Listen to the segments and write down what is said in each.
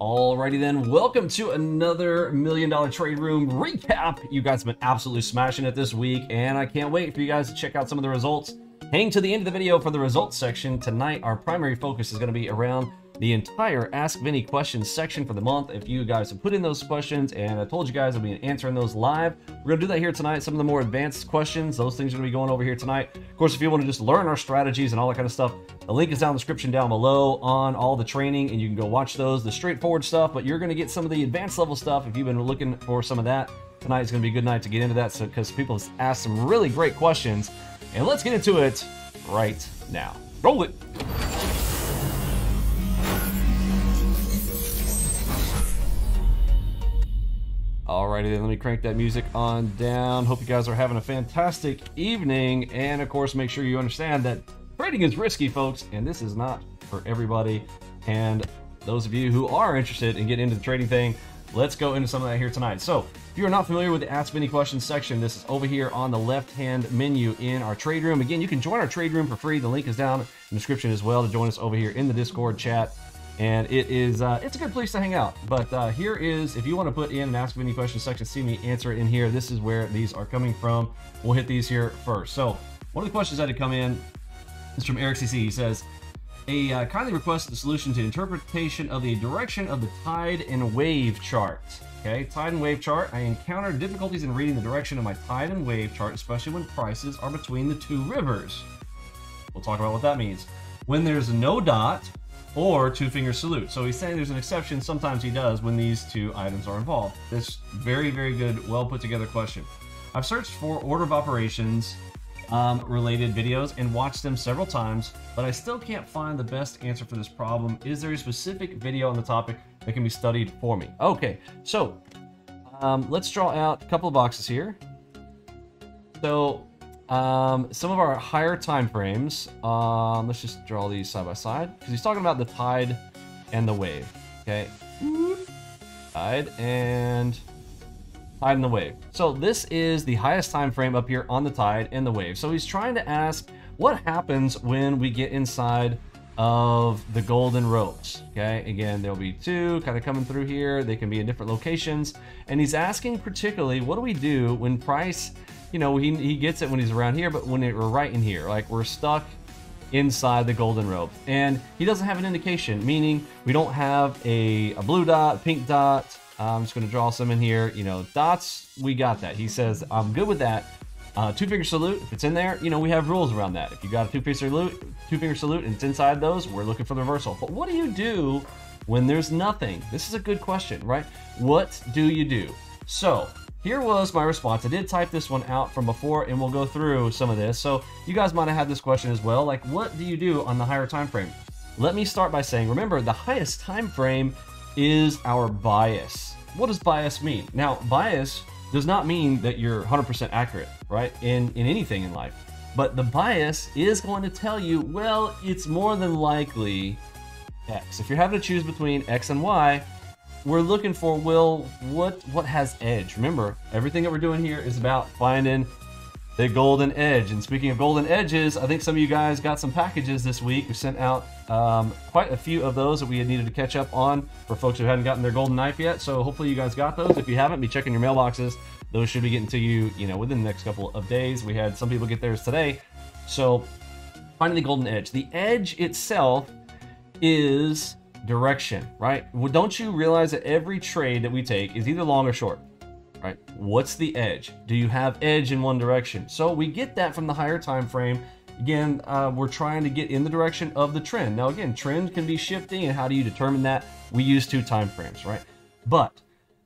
Alrighty then, welcome to another Million Dollar Trade Room recap. You guys have been absolutely smashing it this week, and I can't wait for you guys to check out some of the results. Hang to the end of the video for the results section. Tonight, our primary focus is going to be around the entire Ask Vinny questions section for the month. If you guys have put in those questions, and I told you guys I'll be answering those live, we're to do that here tonight. Some of the more advanced questions, those things are to be going over here tonight. Of course, if you want to just learn our strategies and all that kind of stuff, the link is down in the description down below on all the training, and you can go watch those, the straightforward stuff, but you're to get some of the advanced level stuff if you've been looking for some of that. Tonight is to be a good night to get into that because people have asked some really great questions. And let's get into it right now. Roll it! Alrighty then, let me crank that music on down. Hope you guys are having a fantastic evening. And of course, make sure you understand that trading is risky, folks, and this is not for everybody. And those of you who are interested in getting into the trading thing, let's go into some of that here tonight. So, if you're not familiar with the Ask Vinny Questions section, this is over here on the left-hand menu in our trade room. Again, you can join our trade room for free. The link is down in the description as well to join us over here in the Discord chat and it is uh, it's a good place to hang out. But uh, here is if you want to put in an ask me any questions section, see me answer it in here. This is where these are coming from. We'll hit these here first. So one of the questions that had come in is from Eric CC. He says. A uh, kindly requested the solution to interpretation of the direction of the tide and wave chart. Okay, tide and wave chart. I encountered difficulties in reading the direction of my tide and wave chart, especially when prices are between the two rivers. We'll talk about what that means. When there's no dot, or two finger salute. So he's saying there's an exception, sometimes he does, when these two items are involved. This very, very good, well put together question. I've searched for order of operations um, related videos and watched them several times, but I still can't find the best answer for this problem. Is there a specific video on the topic that can be studied for me? Okay, so um, let's draw out a couple of boxes here. So um, some of our higher time frames, um, let's just draw these side by side, because he's talking about the tide and the wave, okay? Tide and tide and the wave. So this is the highest time frame up here on the tide and the wave. So he's trying to ask what happens when we get inside of the golden ropes. Okay, again, there'll be two kind of coming through here. They can be in different locations. And he's asking particularly, what do we do when price you know, he, he gets it when he's around here, but when it, we're right in here, like we're stuck inside the golden rope. And he doesn't have an indication, meaning we don't have a, a blue dot, pink dot. I'm just going to draw some in here. You know, dots, we got that. He says, I'm good with that. Uh, two finger salute, if it's in there, you know, we have rules around that. If you got a two finger salute, two finger salute and it's inside those, we're looking for the reversal. But what do you do when there's nothing? This is a good question, right? What do you do? So here was my response. I did type this one out from before and we'll go through some of this. So you guys might have had this question as well. Like what do you do on the higher time frame? Let me start by saying, remember the highest time frame is our bias. What does bias mean? Now, bias does not mean that you're 100% accurate, right? In, in anything in life. But the bias is going to tell you, well, it's more than likely X. If you're having to choose between X and Y, we're looking for will what what has edge? Remember everything that we're doing here is about finding the golden edge. And speaking of golden edges i think some of you guys got some packages this week. We sent out um, quite a few of those that we had needed to catch up on for folks who hadn't gotten their golden knife yet. So hopefully you guys got those. If you haven't be checking your mailboxes. Those should be getting to you you know within the next couple of days. We had some people get theirs today. So finding the golden edge. The edge itself is direction, right? Well, don't you realize that every trade that we take is either long or short, right? What's the edge? Do you have edge in one direction? So we get that from the higher time frame. Again, uh, we're trying to get in the direction of the trend. Now, again, trend can be shifting, and how do you determine that? We use two time frames, right? But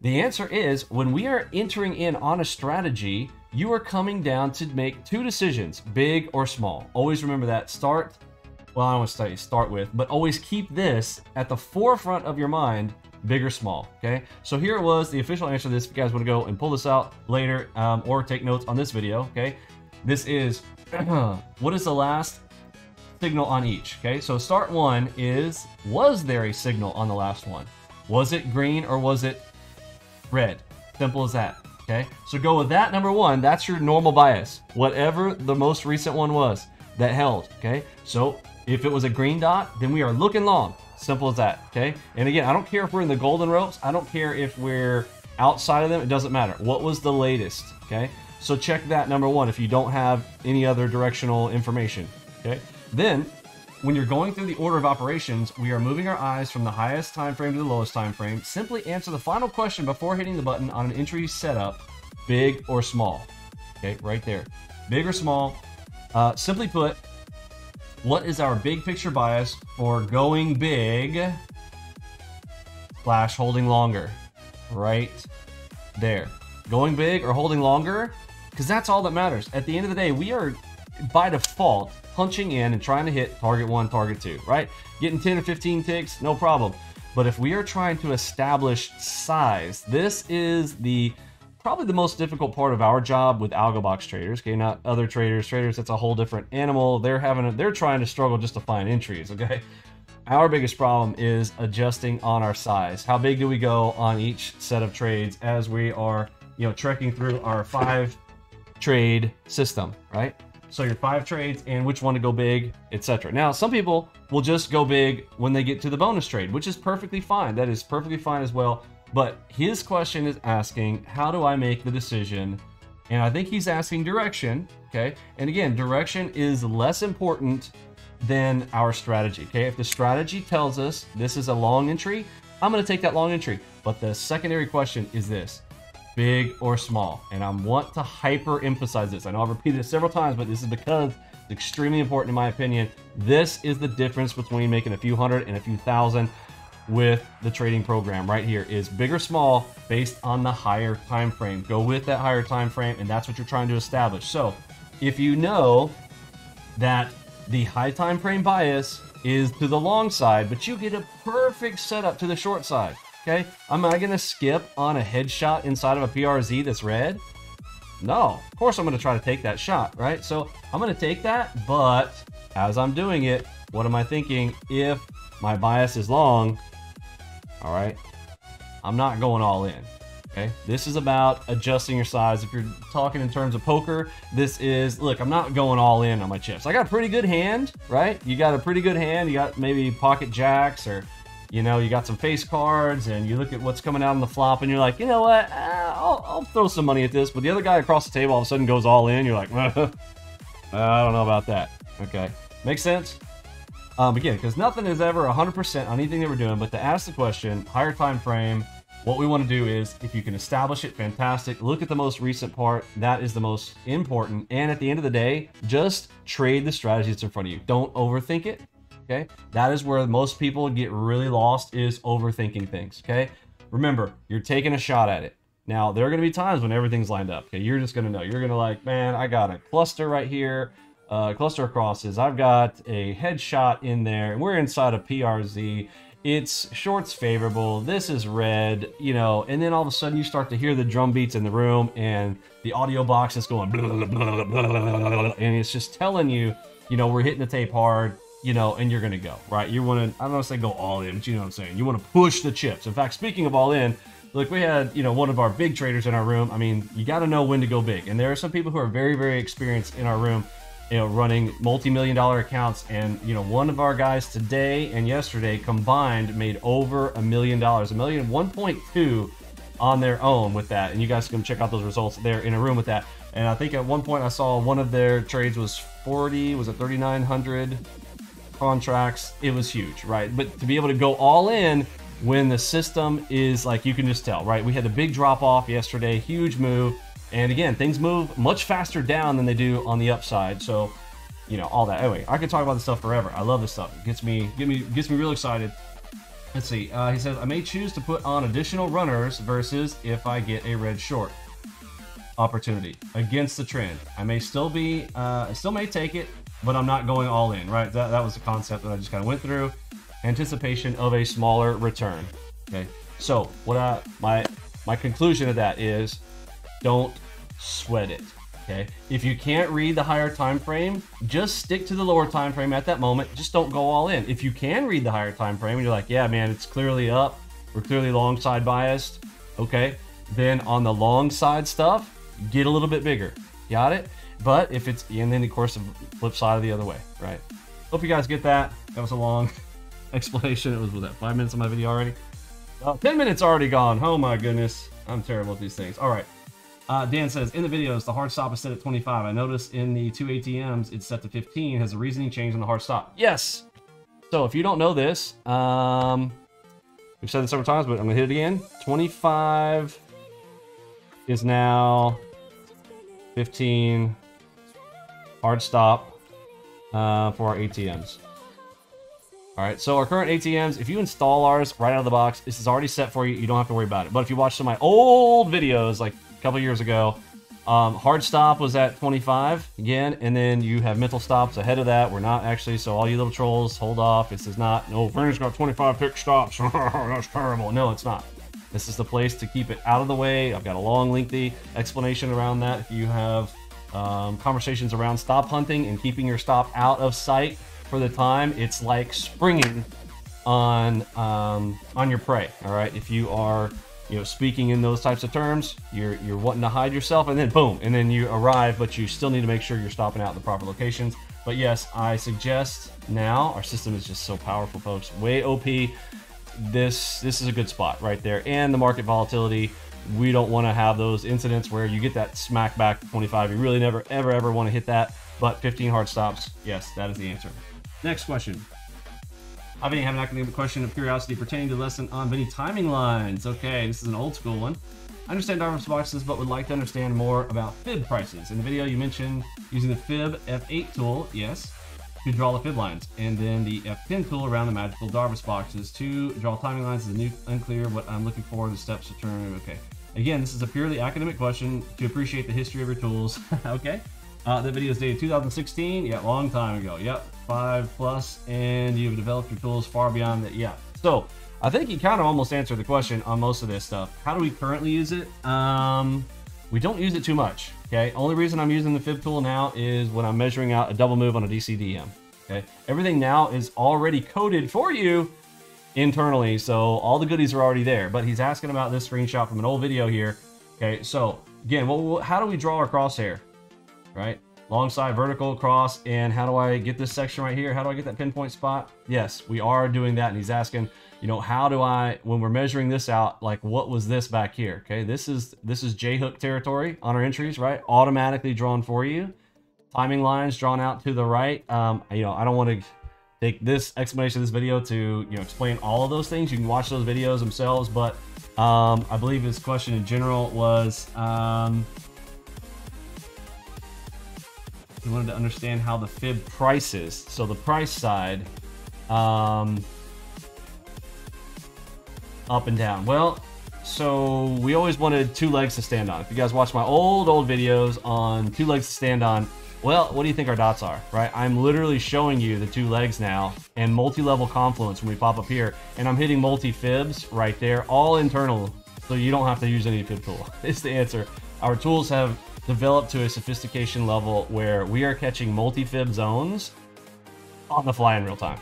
the answer is when we are entering in on a strategy, you are coming down to make two decisions, big or small. Always remember that. Start well, I don't want to say start with, but always keep this at the forefront of your mind, big or small, okay? So here it was, the official answer to this, if you guys want to go and pull this out later um, or take notes on this video, okay? This is, what is the last signal on each, okay? So start one is, was there a signal on the last one? Was it green or was it red? Simple as that. Okay, so go with that number one. That's your normal bias. Whatever the most recent one was that held. Okay, so if it was a green dot, then we are looking long. Simple as that, okay? And again, I don't care if we're in the golden ropes. I don't care if we're outside of them. It doesn't matter. What was the latest, okay? So check that number one if you don't have any other directional information, okay? Then, when you're going through the order of operations, we are moving our eyes from the highest time frame to the lowest time frame. Simply answer the final question before hitting the button on an entry setup, big or small. Okay, right there. Big or small. Uh, simply put, what is our big picture bias for going big slash holding longer? Right there. Going big or holding longer? Because that's all that matters. At the end of the day, we are by default punching in and trying to hit target one, target two, right? Getting 10 or 15 ticks, no problem. But if we are trying to establish size, this is the probably the most difficult part of our job with AlgoBox traders. Okay, not other traders. Traders, that's a whole different animal. They're having a, they're trying to struggle just to find entries. Okay, our biggest problem is adjusting on our size. How big do we go on each set of trades as we are, you know, trekking through our five trade system, right? So your five trades and which one to go big, etc. Now, some people will just go big when they get to the bonus trade, which is perfectly fine. That is perfectly fine as well. But his question is asking, how do I make the decision? And I think he's asking direction, okay? And again, direction is less important than our strategy, okay? If the strategy tells us this is a long entry, I'm gonna take that long entry. But the secondary question is this big or small. And I want to hyper emphasize this. I know I've repeated it several times, but this is because it's extremely important in my opinion. This is the difference between making a few hundred and a few thousand with the trading program right here is big or small based on the higher time frame. Go with that higher time frame and that's what you're trying to establish. So, if you know that the high time frame bias is to the long side, but you get a perfect setup to the short side. Okay, am I gonna skip on a headshot inside of a PRZ that's red? No, of course I'm gonna try to take that shot, right? So I'm gonna take that, but as I'm doing it, what am I thinking? If my bias is long, all right, I'm not going all in. Okay, this is about adjusting your size. If you're talking in terms of poker, this is look, I'm not going all in on my chips. I got a pretty good hand, right? You got a pretty good hand. You got maybe pocket jacks or you know, you got some face cards and you look at what's coming out on the flop and you're like, you know what, uh, I'll, I'll, throw some money at this. But the other guy across the table all of a sudden goes all in. You're like, I don't know about that. Okay. Makes sense? Um, again, because nothing is ever 100% on anything that we're doing, but to ask the question, higher time frame, what we want to do is if you can establish it, fantastic. Look at the most recent part. That is the most important. And at the end of the day, just trade the strategy that's in front of you. Don't overthink it. Okay, that is where most people get really lost is overthinking things. Okay, remember you're taking a shot at it. Now there are going to be times when everything's lined up. Okay, you're just going to know. You're going to like, man, I got a cluster right here, uh, cluster crosses. I've got a headshot in there, and we're inside a PRZ. It's shorts favorable. This is red, you know, and then all of a sudden you start to hear the drum beats in the room, and the audio box is going, blah, blah, blah, and it's just telling you, you know, we're hitting the tape hard you know, and you're to go, right? You want to, I don't want to say go all in, but you know what I'm saying. You want to push the chips. In fact, speaking of all in, look, we had, you know, one of our big traders in our room. I mean, you got to know when to go big. And there are some people who are very, very experienced in our room, you know, running multi-million dollar accounts. And, you know, one of our guys today and yesterday combined made over a million dollars, a million, 1.2 on their own with that. And you guys can check out those results. They're in a room with that. And I think at one point I saw one of their trades was 40, was it 3,900 contracts, it was huge, right? But to be able to go all in when the system is like you can just tell, right? We had a big drop off yesterday, huge move. And again, things move much faster down than they do on the upside. So, you know, all that. Anyway, I could talk about this stuff forever. I love this stuff. It gets me, get me, gets me real excited. Let's see. Uh, he says I may choose to put on additional runners versus if I get a red short opportunity against the trend. I may still be, uh, I still may take it, but I'm not going all in, right? That, that was the concept that I just kind of went through. Anticipation of a smaller return. Okay. So what I my my conclusion of that is don't sweat it. Okay. If you can't read the higher time frame, just stick to the lower time frame at that moment. Just don't go all in. If you can read the higher time frame and you're like, yeah, man, it's clearly up. We're clearly long side biased. Okay. Then on the long side stuff, get a little bit bigger. Got it? But if it's, and then of course the flip side of the other way, right? Hope you guys get that. That was a long, explanation. It was, was that five minutes of my video already? 10 minutes already gone. Oh my goodness. I'm terrible at these things. All right. Uh, Dan says, in the videos, the hard stop is set at 25. I noticed in the two ATMs, it's set to 15. Has the reasoning changed on the hard stop? Yes. So if you don't know this, um, we've said this several times, but I'm gonna hit it again. 25 is now 15 hard stop uh, for our ATMs. All right, so our current ATMs, if you install ours right out of the box, this is already set for you. You don't have to worry about it. But if you watch some of my old videos, like couple years ago, um, hard stop was at 25 again, and then you have mental stops ahead of that. We're not actually, so all you little trolls, hold off. This is not, no, Vernon's got 25 tick stops. That's terrible. No, it's not. This is the place to keep it out of the way. I've got a long, lengthy explanation around that. If you have um, conversations around stop hunting and keeping your stop out of sight for the time, it's like springing on um, on your prey. All right, if you are you know speaking in those types of terms, you're you're wanting to hide yourself, and then boom, and then you arrive, but you still need to make sure you're stopping out in the proper locations. But yes, I suggest now our system is just so powerful, folks. Way OP. This this is a good spot right there, and the market volatility. We don't want to have those incidents where you get that smack back 25. You really never ever ever want to hit that. But 15 hard stops, yes, that is the answer. Next question. I have been having an academic question of curiosity pertaining to the lesson on Vinny timing lines. Okay, this is an old school one. I understand Darvas boxes, but would like to understand more about fib prices. In the video, you mentioned using the fib F8 tool, yes, to draw the fib lines, and then the F10 tool around the magical Darvas boxes to draw timing lines is new, unclear what I'm looking for, the steps to turn, okay. Again, this is a purely academic question to appreciate the history of your tools, okay? Uh, video is dated 2016. Yeah, long time ago. Yep, five plus, and you've developed your tools far beyond that. Yeah. So I think you kind of almost answered the question on most of this stuff. How do we currently use it? Um, we don't use it too much. Okay. Only reason I'm using the fib tool now is when I'm measuring out a double move on a DCDM. Okay. Everything now is already coded for you internally, so all the goodies are already there. But he's asking about this screenshot from an old video here. Okay. So again, well, how do we draw our crosshair? right? Long side, vertical, across, and how do I get this section right here? How do I get that pinpoint spot? Yes, we are doing that, and he's asking, you know, how do I, when we're measuring this out, like what was this back here? Okay, this is this is J-hook territory on our entries, right? Automatically drawn for you. Timing lines drawn out to the right. Um, you know, I don't want to take this explanation of this video to, you know, explain all of those things. You can watch those videos themselves, but um, I believe his question in general was, um, we wanted to understand how the fib prices. So the price side, um, up and down. Well, so we always wanted two legs to stand on. If you guys watch my old, old videos on two legs to stand on, well, what do you think our dots are, right? I'm literally showing you the two legs now and multi-level confluence when we pop up here. And I'm hitting multi-fibs right there, all internal. So you don't have to use any fib tool. It's the answer. Our tools have developed to a sophistication level where we are catching multi-fib zones on the fly in real time.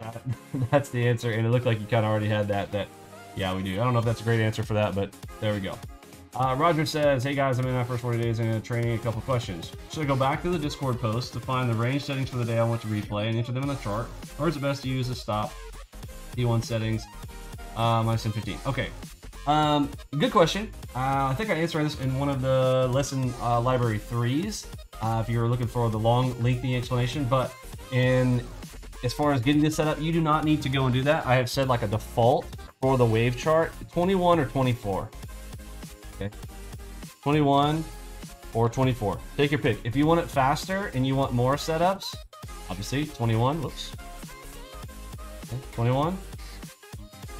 That, that's the answer, and it looked like you kind of already had that. That, yeah, we do. I don't know if that's a great answer for that, but there we go. Uh, Roger says, "Hey guys, I'm in my first 40 days in training. A couple questions. Should I go back to the Discord post to find the range settings for the day I want to replay and enter them in the chart, or is it best to use the stop D1 settings minus 15? Okay, um, good question. Uh, I think I answered this in one of the lesson uh, library threes. Uh, if you're looking for the long, lengthy explanation, but in as far as getting this set up, you do not need to go and do that. I have said like a default for the wave chart, 21 or 24. Okay, 21 or 24. Take your pick. If you want it faster and you want more setups, obviously 21. Whoops. Okay, 21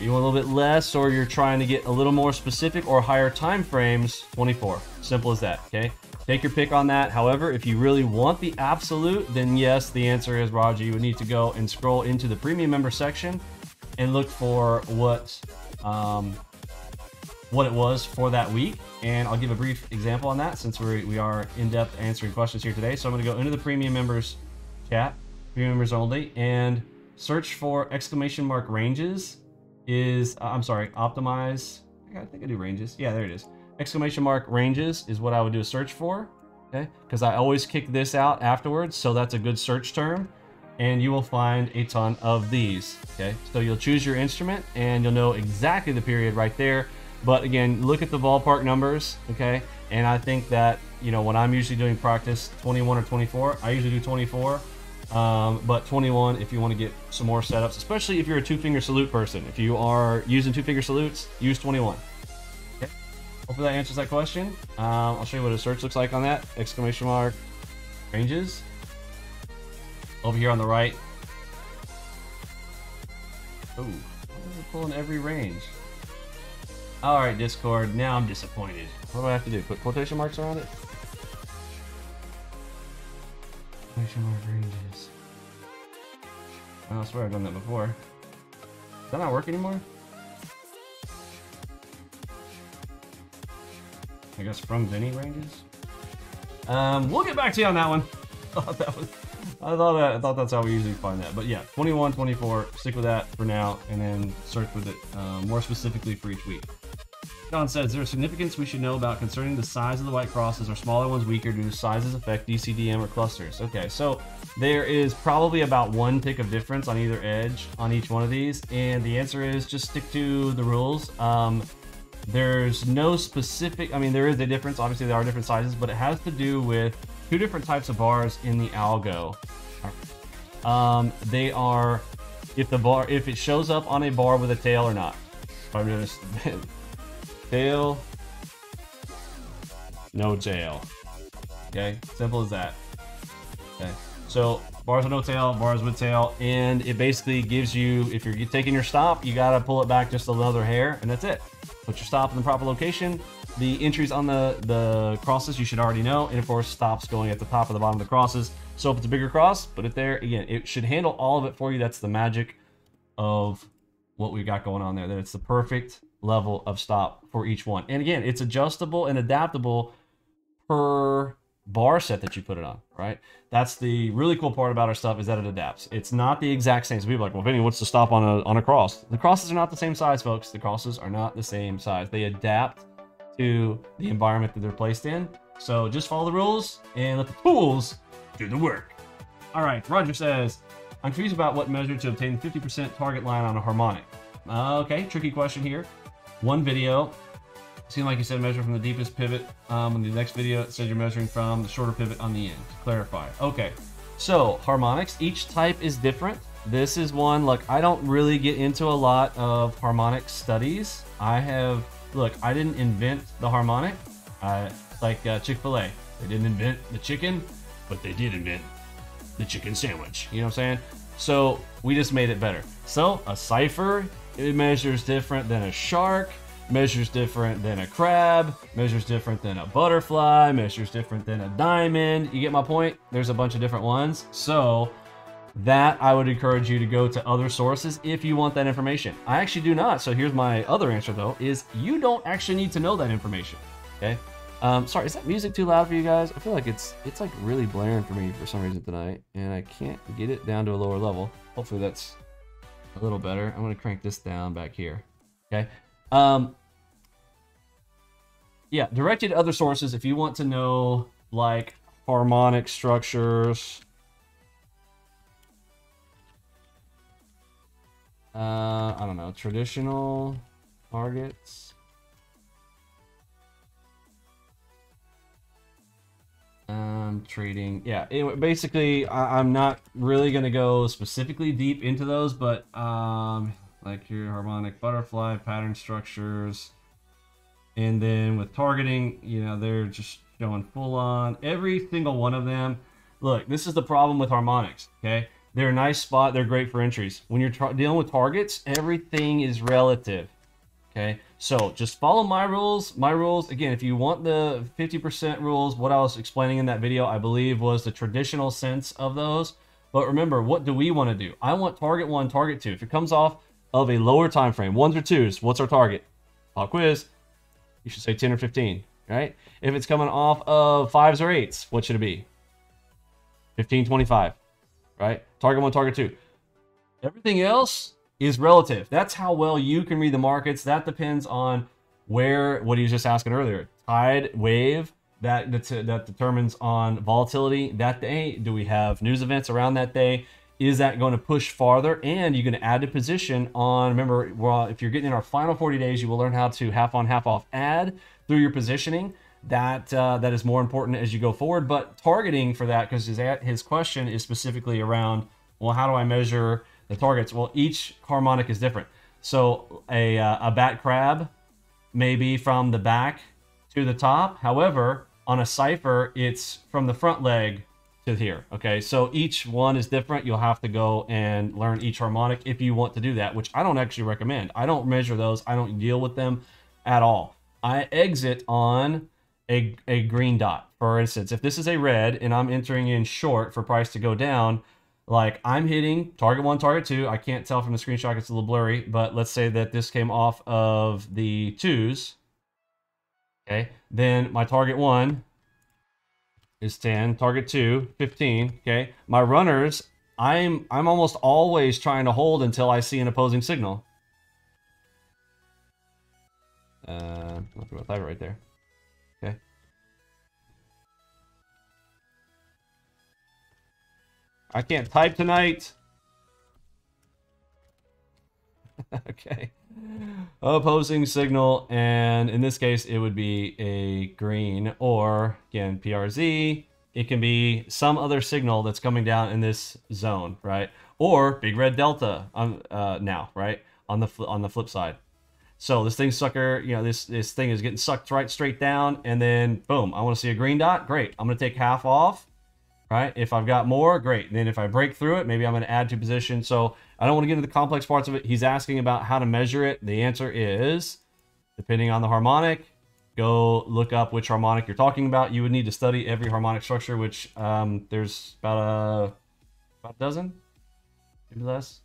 you want a little bit less or you're trying to get a little more specific or higher time frames, 24. Simple as that, okay? Take your pick on that. However, if you really want the absolute, then yes, the answer is, Roger, you would need to go and scroll into the premium member section and look for what um, what it was for that week. And I'll give a brief example on that since we're, we are in-depth answering questions here today. So I'm going to go into the premium members chat, premium members only, and search for exclamation mark ranges is, uh, I'm sorry, optimize. I think I do ranges. Yeah, there it is. Exclamation mark ranges is what I would do a search for. Okay, because I always kick this out afterwards, so that's a good search term. and you will find a ton of these. Okay, so you'll choose your instrument and you'll know exactly the period right there. But again, look at the ballpark numbers. Okay, and I think that you know when I'm usually doing practice 21 or 24, I usually do 24. Um, but 21 if you want to get some more setups, especially if you're a two finger salute person. If you are using two finger salutes, use 21. Okay. Hopefully that answers that question. Um, I'll show you what a search looks like on that. Exclamation mark ranges. Over here on the right. oh Ooh, pulling every range. Alright, Discord, now I'm disappointed. What do I have to do? Put quotation marks around it? Mark ranges. I swear I've done that before. Does that not work anymore? I guess from Vinny ranges? Um, we'll get back to you on that one. Oh, that was, I thought that, I thought that's how we usually find that. But yeah, 21, 24, stick with that for now, and then search with it uh, more specifically for each week. Don says, is there significance we should know about concerning the size of the white crosses? Are smaller ones weaker to sizes affect DCDM or clusters? Okay, so there is probably about one tick of difference on either edge on each one of these, and the answer is just stick to the rules. Um, there's no specific, I mean, there is a difference. Obviously, there are different sizes, but it has to do with two different types of bars in the algo. Um, they are, if the bar, if it shows up on a bar with a tail or not. Probably just tail, no tail. Okay, simple as that. Okay, so bars with no tail, bars with tail, and it basically gives you, if you're taking your stop, you gotta pull it back just another hair, and that's it. Put your stop in the proper location. The entries on the, the crosses you should already know, and of course stops going at the top of the bottom of the crosses. So if it's a bigger cross, put it there. Again, it should handle all of it for you. That's the magic of what we got going on there. That it's the perfect level of stop for each one. And again, it's adjustable and adaptable per bar set that you put it on, right? That's the really cool part about our stuff is that it adapts. It's not the exact same. So people are like, well, Vinny, what's the stop on a, on a cross? The crosses are not the same size, folks. The crosses are not the same size. They adapt to the environment that they're placed in. So just follow the rules and let the tools do the work. All right, Roger says, I'm confused about what measure to obtain 50% target line on a harmonic. Uh, okay, tricky question here. One video, seemed like you said measure from the deepest pivot. Um, in the next video, it said you're measuring from the shorter pivot on the end. Clarify. Okay, so harmonics, each type is different. This is one, look, I don't really get into a lot of harmonic studies. I have, look, I didn't invent the harmonic. I, like uh, Chick-fil-A. They didn't invent the chicken, but they did invent the chicken sandwich. You know what I'm saying? So we just made it better. So a cipher, it measures different than a shark, measures different than a crab, measures different than a butterfly, measures different than a diamond. You get my point? There's a bunch of different ones. So that I would encourage you to go to other sources if you want that information. I actually do not. So here's my other answer though, is you don't actually need to know that information. Okay. Um, sorry, is that music too loud for you guys? I feel like it's it's like really blaring for me for some reason tonight, and I can't get it down to a lower level. Hopefully that's a little better. I'm gonna crank this down back here. Okay. Um, yeah, direct you to other sources if you want to know like harmonic structures. Uh, I don't know, traditional targets. Um, trading. Yeah, anyway, basically, I, am not really going to go specifically deep into those, but um, like your harmonic butterfly pattern structures. And then with targeting, you know, they're just showing full on every single one of them. Look, this is the problem with harmonics, okay? They're a nice spot. They're great for entries. When you're dealing with targets, everything is relative, okay? So just follow my rules. My rules, again, if you want the 50% rules, what I was explaining in that video, I believe was the traditional sense of those. But remember, what do we want to do? I want target one, target two. If it comes off of a lower time frame, ones or twos, what's our target? Pop quiz. You should say 10 or 15, right? If it's coming off of fives or eights, what should it be? 15, 25, right? Target one, target two. Everything else, is relative. That's how well you can read the markets. That depends on where, what he was just asking earlier, tide, wave, that, that determines on volatility that day. Do we have news events around that day? is that going to push farther? And you're going to add a position on, remember, well, if you're getting in our final 40 days, you will learn how to half on, half off add through your positioning. That uh, that is more important as you go forward. But targeting for that, because his, his question is specifically around, well, how do I measure the targets? Well, each harmonic is different. So a, uh, a bat crab may be from the back to the top. However, on a cipher, it's from the front leg to here. Okay, so each one is different. You'll have to go and learn each harmonic if you want to do that, which I don't actually recommend. I don't measure those. I don't deal with them at all. I exit on a, a green dot. For instance, if this is a red and I'm entering in short for price to go down, like I'm hitting target one, target two. I can't tell from the screenshot, it's a little blurry, but let's say that this came off of the twos. Okay, then my target one is 10, target 2, 15, okay? My runners, I'm I'm almost always trying to hold until I see an opposing signal. Uh, I'll type it right there. Okay. I can't type tonight. okay. Opposing signal, and in this case, it would be a green, or again, PRZ. It can be some other signal that's coming down in this zone, right? Or big red delta on uh, now, right? On the on the flip side. So this thing sucker, you know, this this thing is getting sucked right straight down, and then boom, I want to see a green dot. Great, I'm gonna take half off, right? If I've got more, great. And then if I break through it, maybe I'm gonna add to position. So I don't want to get into the complex parts of it. He's asking about how to measure it. The answer is, depending on the harmonic, go look up which harmonic you're talking about. You would need to study every harmonic structure, which um, there's about a, about a dozen, maybe less,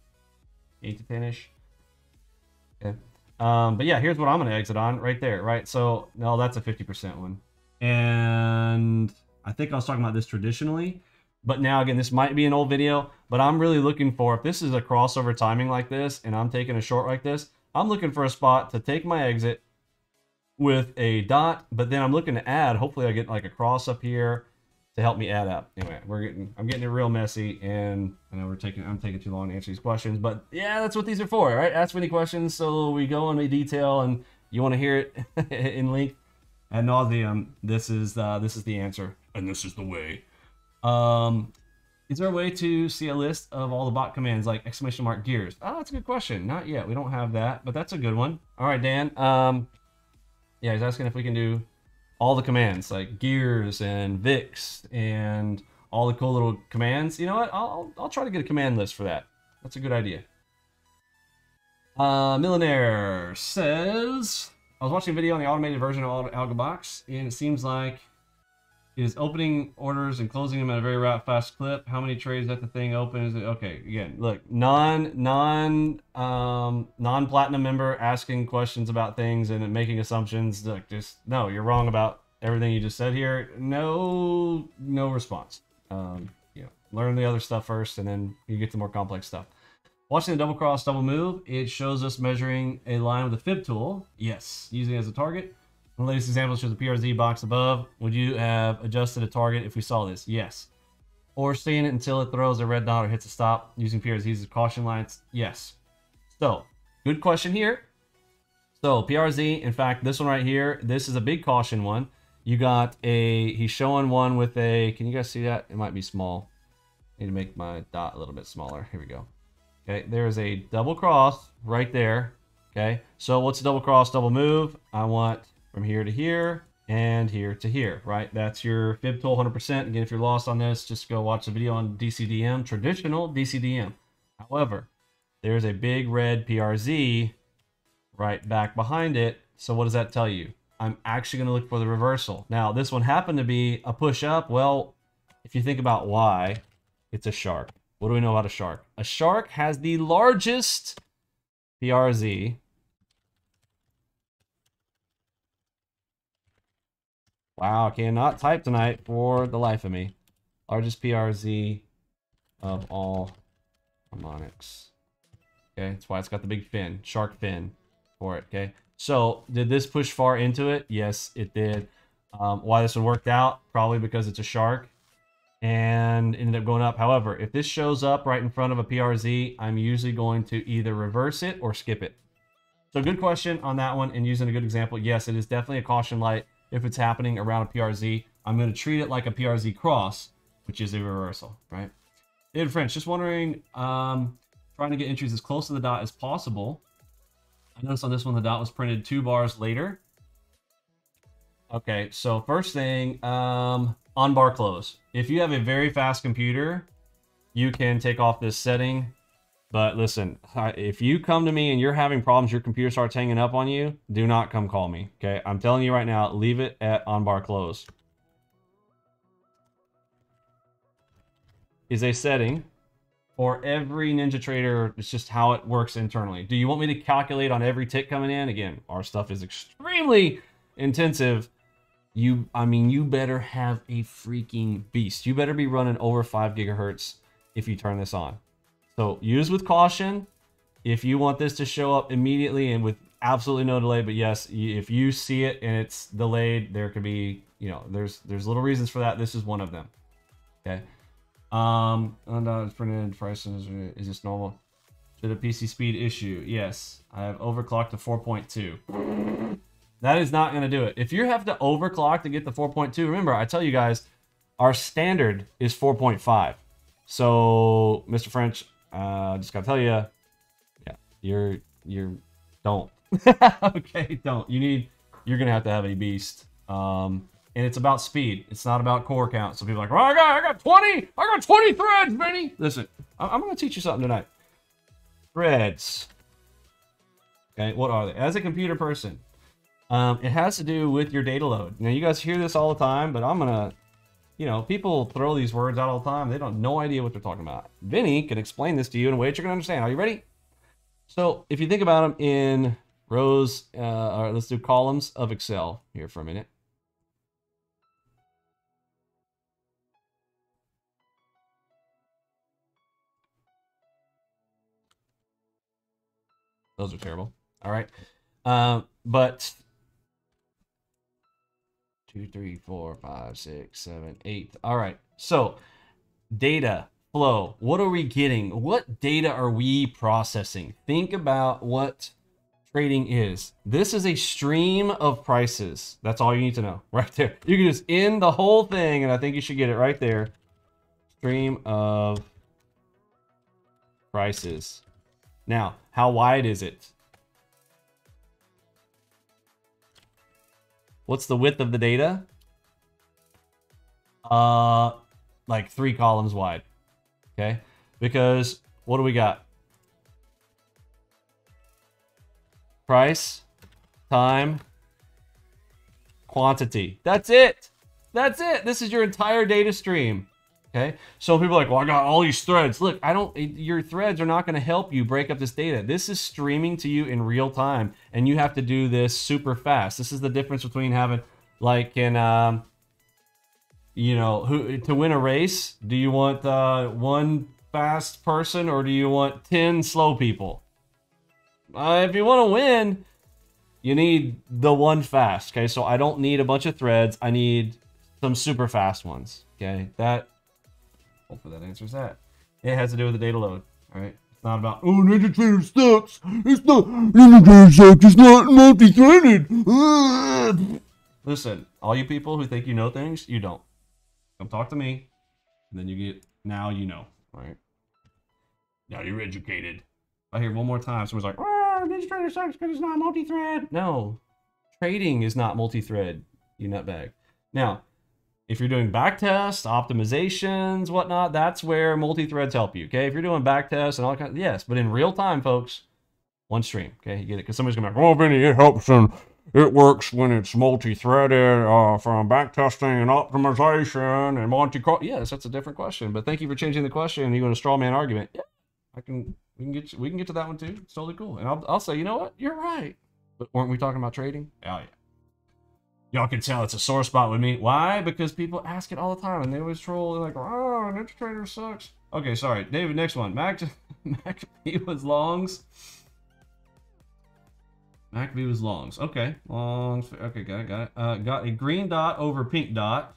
eight to ten-ish. Okay. Um, but yeah, here's what I'm going to exit on right there, right? So, no, that's a 50% one. And I think I was talking about this traditionally. But now, again, this might be an old video, but I'm really looking for, if this is a crossover timing like this, and I'm taking a short like this, I'm looking for a spot to take my exit with a dot, but then I'm looking to add, hopefully I get like a cross up here to help me add up. Anyway, we're getting, I'm getting it real messy, and I know we're taking, I'm taking too long to answer these questions, but yeah, that's what these are for, right? Ask me any questions, so we go into detail, and you want to hear it in length ad nauseum. This is, uh, this is the answer, and this is the way. Um, is there a way to see a list of all the bot commands like exclamation mark gears? Oh, that's a good question. Not yet. We don't have that, but that's a good one. All right, Dan. Um, yeah, he's asking if we can do all the commands like gears and VIX and all the cool little commands. You know what? I'll, I'll try to get a command list for that. That's a good idea. Uh, Millionaire says, I was watching a video on the automated version of AlgoBox, and it seems like is opening orders and closing them at a very rapid fast clip. How many trades that the thing opens? Okay, again, look, non non um non platinum member asking questions about things and making assumptions. Look, just no, you're wrong about everything you just said here. No, no response. Um, you know, learn the other stuff first, and then you get to more complex stuff. Watching the double cross, double move, it shows us measuring a line with a fib tool. Yes, using it as a target. The latest example shows the PRZ box above. Would you have adjusted a target if we saw this? Yes. Or seeing it until it throws a red dot or hits a stop using PRZs as caution lights? Yes. So, good question here. So, PRZ, in fact, this one right here, this is a big caution one. You got a, he's showing one with a, can you guys see that? It might be small. I Need to make my dot a little bit smaller. Here we go. Okay, there's a double cross right there. Okay, so what's a double cross, double move? I want from here to here and here to here, right? That's your fib tool 100%. Again, if you're lost on this, just go watch the video on DCDM, traditional DCDM. However, there's a big red PRZ right back behind it. So what does that tell you? I'm actually going to look for the reversal. Now, this one happened to be a push up. Well, if you think about why, it's a shark. What do we know about a shark? A shark has the largest PRZ Wow, cannot type tonight for the life of me. Largest PRZ of all harmonics. Okay, that's why it's got the big fin, shark fin for it, okay? So, did this push far into it? Yes, it did. Um, why this one worked out? Probably because it's a shark. and ended up going up. However, if this shows up right in front of a PRZ, I'm usually going to either reverse it or skip it. So good question on that one and using a good example. Yes, it is definitely a caution light if it's happening around a PRZ. I'm going to treat it like a PRZ cross, which is a reversal, right? In French, just wondering, um, trying to get entries as close to the dot as possible. I noticed on this one the dot was printed two bars later. Okay, so first thing, um, on bar close. If you have a very fast computer, you can take off this setting. But listen, if you come to me and you're having problems, your computer starts hanging up on you, do not come call me. Okay, I'm telling you right now, leave it at on bar close. Is a setting for every NinjaTrader. It's just how it works internally. Do you want me to calculate on every tick coming in? Again, our stuff is extremely intensive you I mean you better have a freaking beast. You better be running over 5 gigahertz if you turn this on. So use with caution if you want this to show up immediately and with absolutely no delay, but yes, if you see it and it's delayed, there could be, you know, there's there's little reasons for that. This is one of them. Okay. Um, and uh, printed price is, is this normal? To the PC speed issue? Yes, I have overclocked to 4.2. That is not going to do it. If you have to overclock to get the 4.2, remember, I tell you guys, our standard is 4.5. So, Mr. French, uh, just got to tell you, yeah, you're, you're, don't. okay, don't. You need, you're to have to have a beast. Um, and it's about speed. It's not about core count. So people are like, oh, I got, I got 20, I got 20 threads, Vinny. Listen, I'm going to teach you something tonight. Threads. Okay, what are they? As a computer person, um, it has to do with your data load. Now, you guys hear this all the time, but I'm gonna, you know, people throw these words out all the time. They don't no idea what they're talking about. Vinny can explain this to you in a way that you're gonna understand. Are you ready? So, if you think about them in rows, uh, or let's do columns of Excel here for a minute. Those are terrible. All right. Um, but two, three, four, five, six, seven, eight. All right. So data flow. What are we getting? What data are we processing? Think about what trading is. This is a stream of prices. That's all you need to know right there. You can just end the whole thing, and I think you should get it right there. Stream of prices. Now, how wide is it? What's the width of the data? Uh, like three columns wide. Okay, because what do we got? Price, time, quantity. That's it. That's it. This is your entire data stream. Okay, so people are like, well, I got all these threads. Look, I don't, your threads are not going to help you break up this data. This is streaming to you in real time, and you have to do this super fast. This is the difference between having, like, in, um, you know, who to win a race, do you want uh, one fast person or do you want 10 slow people? Uh, if you want to win, you need the one fast. Okay, so I don't need a bunch of threads. I need some super fast ones. Okay, that Hopefully that answers that. It has to do with the data load. All right. It's not about oh NinjaTrader sucks. It's not NinjaTrader sucks. It's not multi-threaded. Listen, all you people who think you know things, you don't. Come talk to me, and then you get now you know. All right. Now you're educated. I hear one more time, someone's like, ah, "Oh, NinjaTrader sucks because it's not multi-thread." No, trading is not multi-thread. You nutbag. Now, if you're doing backtests, optimizations, whatnot, that's where multi-threads help you. Okay, if you're doing backtests and all kinds, yes, but in real time, folks, one stream. Okay, you get it? Because somebody's gonna be like, "Oh, Vinny, it helps and it works when it's multi-threaded uh, from backtesting and optimization and Monte Carlo." Yes, that's a different question. But thank you for changing the question. You're going to straw man argument. Yeah, I can. We can get. You, we can get to that one too. It's totally cool. And I'll, I'll say, you know what? You're right. But weren't we talking about trading? Oh yeah. Y'all can tell it's a sore spot with me. Why? Because people ask it all the time and they always troll They're like, oh, NinjaTrader sucks. Okay, sorry. David, next one. Mac McAfee was longs. McAfee was longs. Okay. Longs. Okay, got it, got it. Uh, got a green dot over pink dot.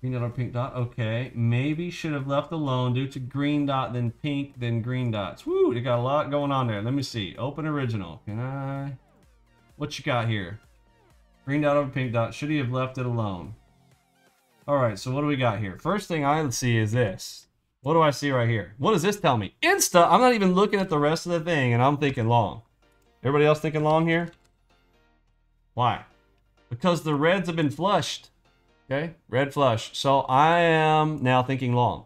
Green dot or pink dot. Okay. Maybe should have left alone due to green dot, then pink, then green dots. Woo, they got a lot going on there. Let me see. Open original. Can I? What you got here? Green dot over pink dot. Should he have left it alone? All right, so what do we got here? First thing I see is this. What do I see right here? What does this tell me? Insta, I'm not even looking at the rest of the thing, and I'm thinking long. Everybody else thinking long here? Why? Because the reds have been flushed. Okay, red flush. So I am now thinking long.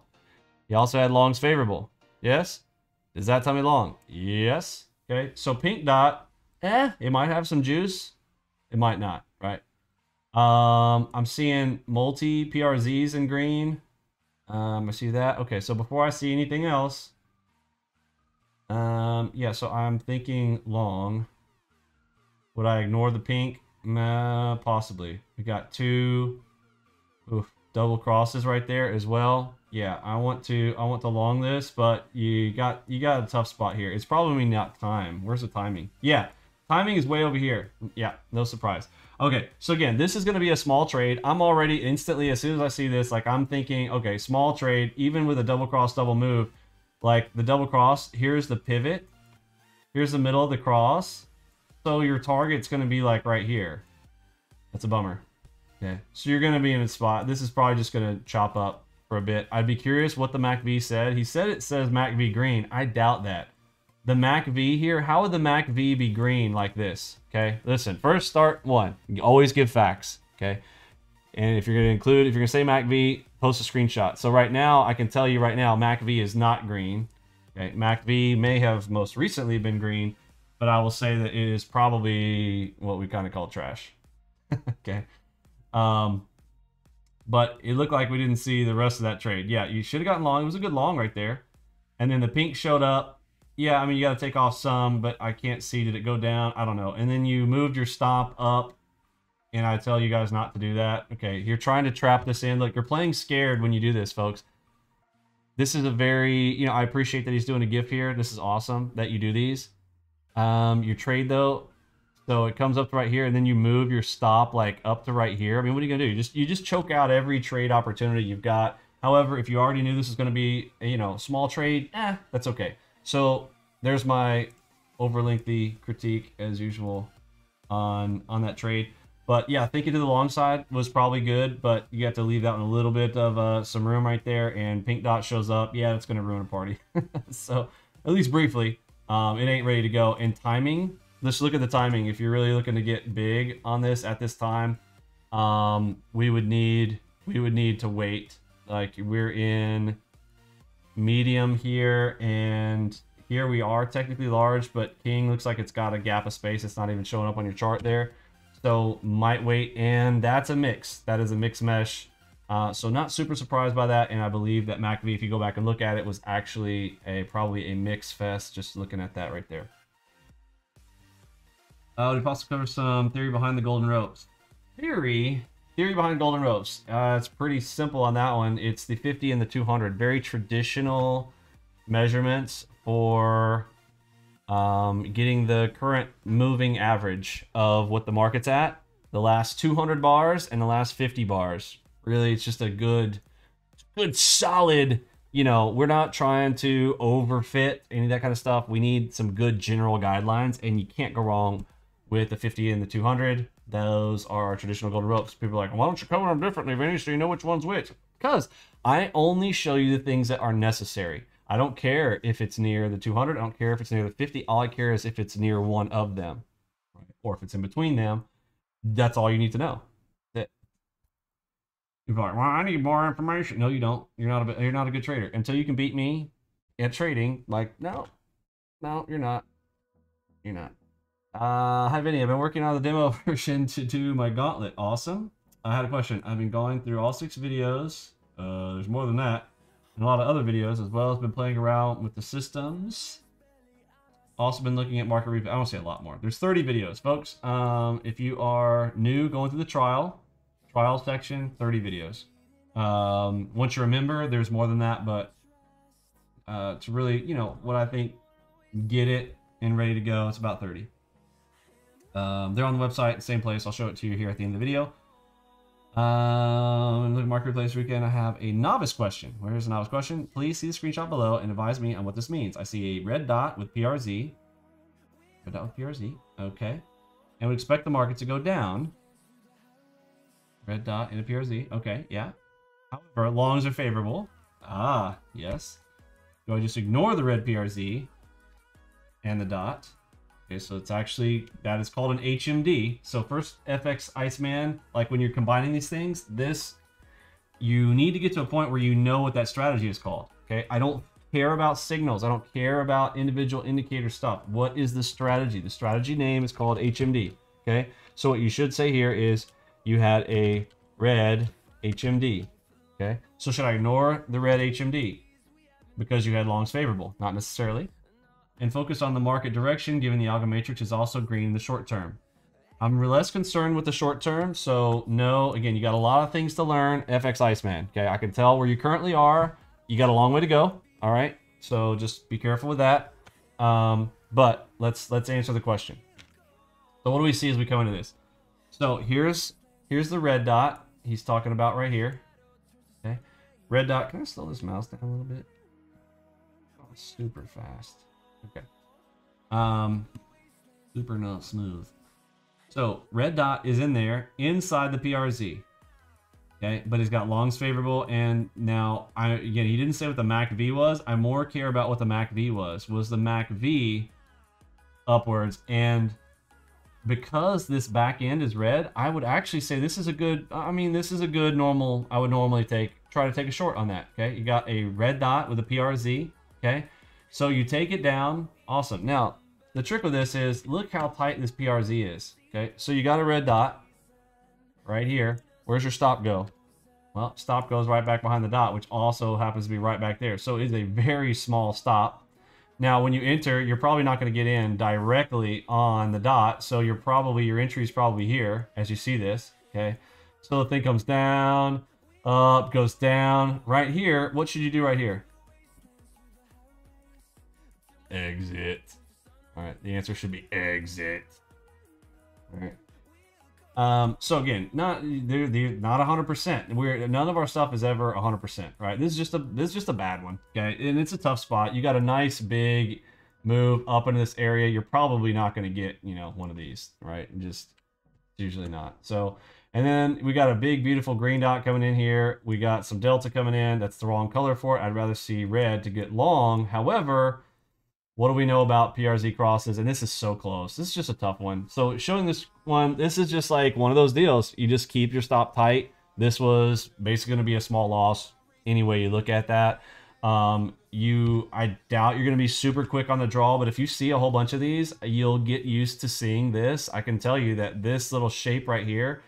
He also had longs favorable. Yes? Does that tell me long? Yes. Okay, so pink dot, eh, it might have some juice. It might not, right? Um, I'm seeing multi PRZs in green. Um, I see that. Okay, so before I see anything else, um, yeah, so I'm thinking long. Would I ignore the pink? Nah, possibly. We got two oof, double crosses right there as well. Yeah, I want to I want to long this, but you got you got a tough spot here. It's probably not time. Where's the timing? Yeah, timing is way over here. Yeah, no surprise. Okay, so again, this is going to be a small trade. I'm already instantly, as soon as I see this, like I'm thinking, okay, small trade, even with a double cross, double move, like the double cross, here's the pivot, here's the middle of the cross. So your target's going to be like right here. That's a bummer. Okay, so you're going to be in a spot. This is probably just going to chop up for a bit. I'd be curious what the MACV said. He said it says MACV green. I doubt that the Mac V here, how would the Mac V be green like this? Okay, listen, first start one. You always give facts, okay? And if you're to include, if you're to say Mac V, post a screenshot. So right now, I can tell you right now, Mac V is not green. Okay, Mac V may have most recently been green, but I will say that it is probably what we kind of call trash. okay. Um, but it looked like we didn't see the rest of that trade. Yeah, you should have gotten long. It was a good long right there. And then the pink showed up yeah, I mean, you got to take off some, but I can't see. Did it go down? I don't know. And then you moved your stop up, and I tell you guys not to do that. Okay, you're trying to trap this in. Look, you're playing scared when you do this, folks. This is a very, you know, I appreciate that he's doing a gift here. This is awesome that you do these. Um, your trade, though, so it comes up to right here, and then you move your stop, like, up to right here. I mean, what are you going to do? You just, you just choke out every trade opportunity you've got. However, if you already knew this was going to be, you know, small trade, eh, that's okay. So there's my over lengthy critique as usual on on that trade. But yeah, thinking to the long side was probably good, but you have to leave out in a little bit of uh, some room right there. And pink dot shows up. Yeah, it's going to ruin a party. so at least briefly, um, it ain't ready to go. And timing, let's look at the timing. If you're really looking to get big on this at this time, um, we would need we would need to wait. Like we're in medium here, and here we are technically large, but king looks like it's got a gap of space. It's not even showing up on your chart there. So might wait, and that's a mix. That is a mix mesh. Uh, so not super surprised by that, and I believe that MACV, if you go back and look at it, was actually a probably a mix fest. Just looking at that right there. Uh, we've also covered some theory behind the golden ropes. Theory Theory behind Golden Ropes. Uh, it's pretty simple on that one. It's the 50 and the 200. Very traditional measurements for um, getting the current moving average of what the market's at. The last 200 bars and the last 50 bars. Really, it's just a good, good solid. You know, we're not trying to overfit any of that kind of stuff. We need some good general guidelines, and you can't go wrong with the 50 and the 200. Those are our traditional golden ropes. People are like, why don't you cover them differently, Vinny, so you know which one's which? Because I only show you the things that are necessary. I don't care if it's near the 200. I don't care if it's near the 50. All I care is if it's near one of them, right? or if it's in between them. That's all you need to know. That you're like, well, I need more information. No, you don't. You're not a you're not a good trader until you can beat me at trading. Like, no, no, you're not. You're not. Uh, hi Vinny, I've been working on the demo version to do my gauntlet. Awesome. I had a question. I've been going through all six videos. Uh, there's more than that. And a lot of other videos as well. as been playing around with the systems. Also been looking at market review. I want to say a lot more. There's 30 videos, folks. Um, if you are new going through the trial, trial section, 30 videos. Um, once you're a member, there's more than that, but uh, to really, you know, what I think, get it and ready to go, it's about 30. Um, they're on the website, same place. I'll show it to you here at the end of the video. Um, look, marketplace weekend. I have a novice question. Where's the novice question? Please see the screenshot below and advise me on what this means. I see a red dot with PRZ. Red dot with PRZ. Okay. And we expect the market to go down. Red dot in a PRZ. Okay, yeah. However, longs are favorable. Ah, yes. Do I just ignore the red PRZ and the dot? Okay, so it's actually, that is called an HMD. So first FX Iceman, like when you're combining these things, this, you need to get to a point where you know what that strategy is called. Okay, I don't care about signals. I don't care about individual indicator stuff. What is the strategy? The strategy name is called HMD. Okay, so what you should say here is you had a red HMD. Okay, so should I ignore the red HMD because you had longs favorable? Not necessarily and focus on the market direction given the algo matrix is also green in the short term. I'm less concerned with the short term, so no, again, you got a lot of things to learn, FX Iceman. Okay, I can tell where you currently are. You got a long way to go, all right? So just be careful with that. Um, but let's let's answer the question. So what do we see as we come into this? So here's here's the red dot he's talking about right here. Okay, red dot. Can I slow this mouse down a little bit? Oh, super fast. Okay. Um, super not smooth. So red dot is in there inside the PRZ. Okay, but he's got longs favorable, and now I again he didn't say what the MACV was. I more care about what the MACV was. Was the MACV upwards and because this back end is red, I would actually say this is a good, I mean, this is a good normal, I would normally take, try to take a short on that, okay? You got a red dot with a PRZ, okay? So you take it down. Awesome. Now, the trick with this is look how tight this PRZ is. Okay, so you got a red dot right here. Where's your stop go? Well, stop goes right back behind the dot, which also happens to be right back there. So it is a very small stop. Now, when you enter, you're probably not going to get in directly on the dot. So you're probably, your entry is probably here as you see this. Okay. So the thing comes down, up, goes down. Right here, what should you do right here? Exit. All right, the answer should be exit. All right. Um, so again, not they're, they're not 100%. We're none of our stuff is ever a 100%, right? This is just a this is just a bad one, okay? And it's a tough spot. You got a nice big move up into this area. You're probably not going to get, you know, one of these, right? Just usually not. So, and then we got a big beautiful green dot coming in here. We got some delta coming in. That's the wrong color for it. I'd rather see red to get long. However, what do we know about PRZ crosses? And this is so close. This is just a tough one. So showing this one, this is just like one of those deals. You just keep your stop tight. This was basically going to be a small loss any way you look at that. Um, you, I doubt you're going to be super quick on the draw, but if you see a whole bunch of these, you'll get used to seeing this. I can tell you that this little shape right here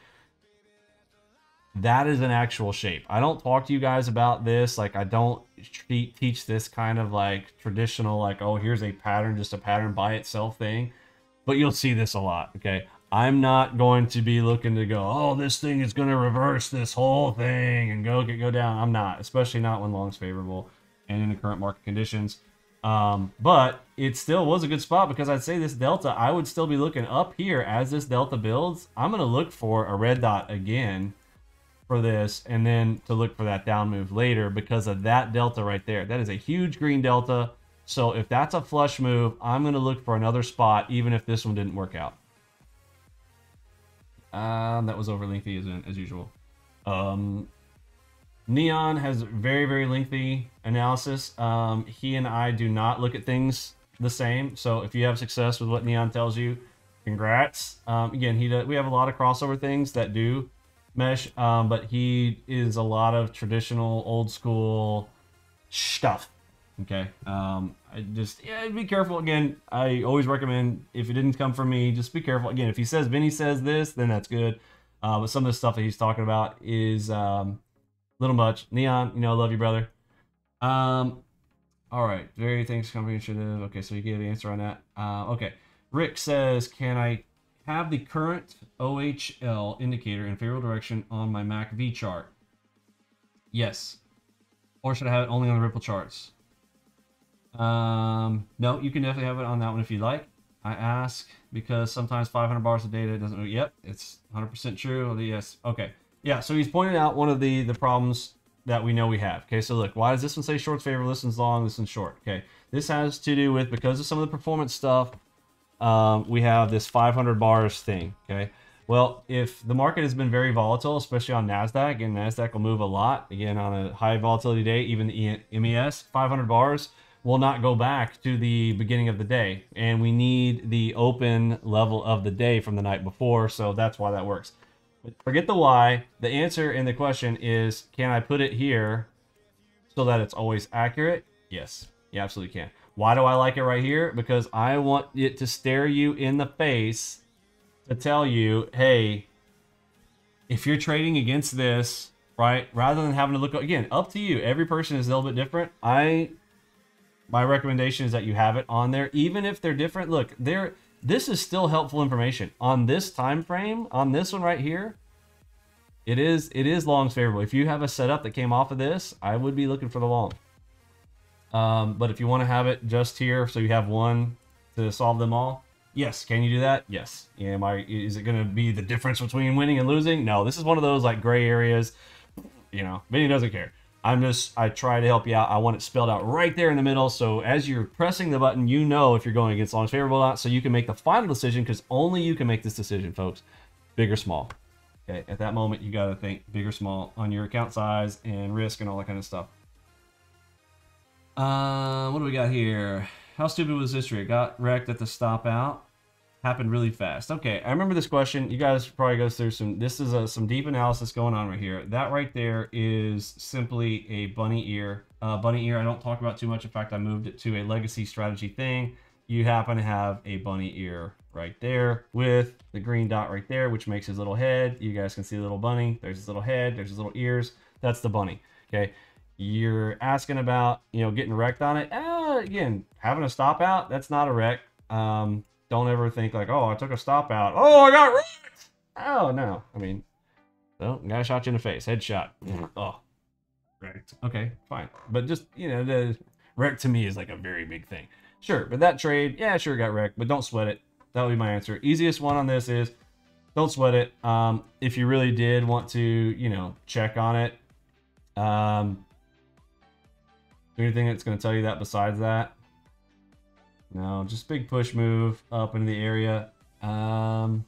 that is an actual shape. I don't talk to you guys about this. Like I don't teach this kind of like traditional, like, oh, here's a pattern, just a pattern by itself thing. But you'll see this a lot, okay? I'm not going to be looking to go, oh, this thing is going to reverse this whole thing and go get go down. I'm not, especially not when long's favorable and in the current market conditions. Um, but it still was a good spot because I'd say this delta, I would still be looking up here as this delta builds. I'm going to look for a red dot again for this and then to look for that down move later because of that delta right there. That is a huge green delta. So if that's a flush move, I'm going to look for another spot even if this one didn't work out. Um, that was over lengthy as, as usual. Um, Neon has very, very lengthy analysis. Um, he and I do not look at things the same. So if you have success with what Neon tells you, congrats. Um, again, he does, we have a lot of crossover things that do mesh, um, but he is a lot of traditional, old school stuff. Okay, um, I just yeah, be careful. Again, I always recommend if it didn't come from me, just be careful. Again, if he says Vinny says this, then that's good. Uh, but some of the stuff that he's talking about is um, a little much. Neon, you know, I love you, brother. Um, all right, very thanks, initiative. Okay, so you gave the answer on that. Uh, okay, Rick says, can I have the current OHL indicator in favorable direction on my Mac V chart? Yes. Or should I have it only on the Ripple charts? Um, no, you can definitely have it on that one if you like. I ask because sometimes 500 bars of data doesn't. Yep, it's 100% true. Yes. Okay. Yeah, so he's pointing out one of the the problems that we know we have. Okay, so look, why does this one say short's favor, this one's long, this one's short? Okay, this has to do with because of some of the performance stuff, um, we have this 500 bars thing. Okay, well, if the market has been very volatile, especially on Nasdaq, and Nasdaq will move a lot again on a high volatility day, even the MES 500 bars will not go back to the beginning of the day, and we need the open level of the day from the night before, so that's why that works. Forget the why. The answer in the question is, can I put it here so that it's always accurate? Yes, you absolutely can. Why do I like it right here? Because I want it to stare you in the face to tell you, hey, if you're trading against this, right, rather than having to look, again, up to you. Every person is a little bit different. I, my recommendation is that you have it on there, even if they're different. Look, they're, this is still helpful information on this time frame on this one right here it is it is longs favorable if you have a setup that came off of this i would be looking for the long um, but if you want to have it just here so you have one to solve them all yes can you do that yes am i is it going to be the difference between winning and losing no this is one of those like gray areas you know vinny doesn't care I'm just, I try to help you out. I want it spelled out right there in the middle. So as you're pressing the button, you know if you're going against longs favorable or not. So you can make the final decision because only you can make this decision, folks. Big or small. Okay, at that moment, you got to think big or small on your account size and risk and all that kind of stuff. Uh, what do we got here? How stupid was this trade? Got wrecked at the stop out happened really fast. Okay, I remember this question. You guys probably go through some, this is a, some deep analysis going on right here. That right there is simply a bunny ear. Uh, bunny ear, I don't talk about too much. In fact, I moved it to a legacy strategy thing. You happen to have a bunny ear right there with the green dot right there, which makes his little head. You guys can see the little bunny. There's his little head. There's his little ears. That's the bunny. Okay. You're asking about, you know, getting wrecked on it. Uh, again, having a stop out, that's not a wreck. Um, don't ever think like, oh, I took a stop out. Oh, I got wrecked. Oh no. I mean, well, guy shot you in the face, headshot. Oh, wrecked. Okay, fine. But just you know, the wreck to me is like a very big thing. Sure, but that trade, yeah, sure, got wrecked, but don't sweat it. That would be my answer. Easiest one on this is don't sweat it. Um, if you really did want to, you know, check on it, um, anything that's going to tell you that besides that? No, just big push move up into the area. Um,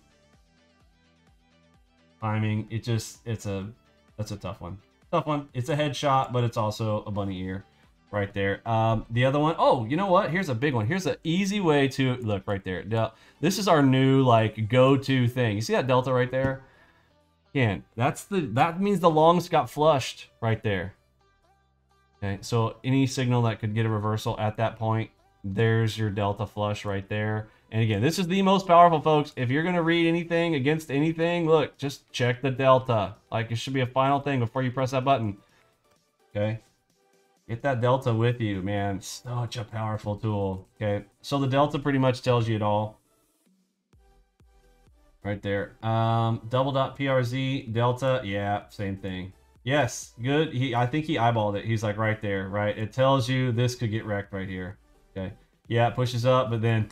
timing, it just, it's a, that's a tough one. Tough one. It's a headshot, but it's also a bunny ear right there. Um, the other one, oh, you know what? Here's a big one. Here's an easy way to, look right there. This is our new, like, go-to thing. You see that delta right there? Again, that's the, that means the longs got flushed right there. Okay, so any signal that could get a reversal at that point there's your delta flush right there. And again, this is the most powerful, folks. If you're going to read anything against anything, look, just check the delta. Like, it should be a final thing before you press that button. Okay? Get that delta with you, man. Such a powerful tool. Okay? So the delta pretty much tells you it all. Right there. Um, double dot PRZ, delta, yeah, same thing. Yes, good. He, I think he eyeballed it. He's like right there, right? It tells you this could get wrecked right here. Okay. Yeah, it pushes up, but then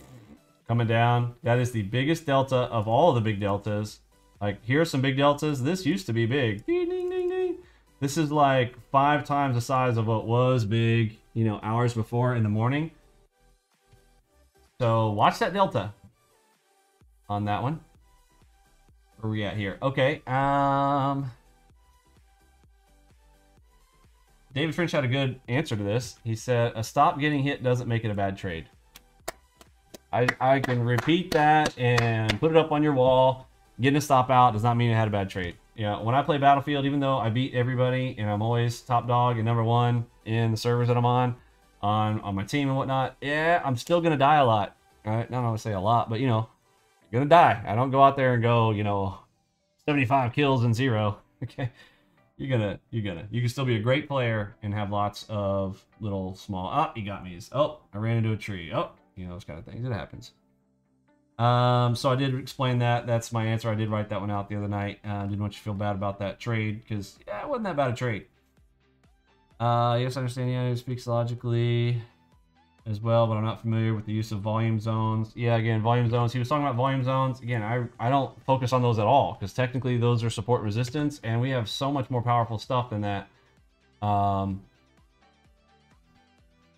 coming down. That is the biggest delta of all the big deltas. Like, here are some big deltas. This used to be big. Ding, ding, ding, ding. This is like five times the size of what was big, you know, hours before in the morning. So watch that delta on that one. Where are we at here? Okay. Um, David French had a good answer to this. He said, a stop getting hit doesn't make it a bad trade. I, I can repeat that and put it up on your wall. Getting a stop out does not mean I had a bad trade. Yeah, when I play Battlefield, even though I beat everybody and I'm always top dog and number one in the servers that I'm on, on, on my team and whatnot, yeah, I'm still going to die a lot. Right? Not going to say a lot, but you know, going to die. I don't go out there and go, you know, 75 kills and zero. Okay you're gonna you're gonna you can still be a great player and have lots of little small oh you got me oh i ran into a tree. Oh you know those kind of things. It happens. Um so i did explain that. That's my answer. I did write that one out the other night. Uh, didn't want you to feel bad about that trade because yeah it wasn't that bad a trade. Uh yes i understand yeah it speaks logically as well, but I'm not familiar with the use of volume zones. Yeah, again, volume zones. He was talking about volume zones. Again, I, I don't focus on those at all because technically those are support resistance, and we have so much more powerful stuff than that. Um,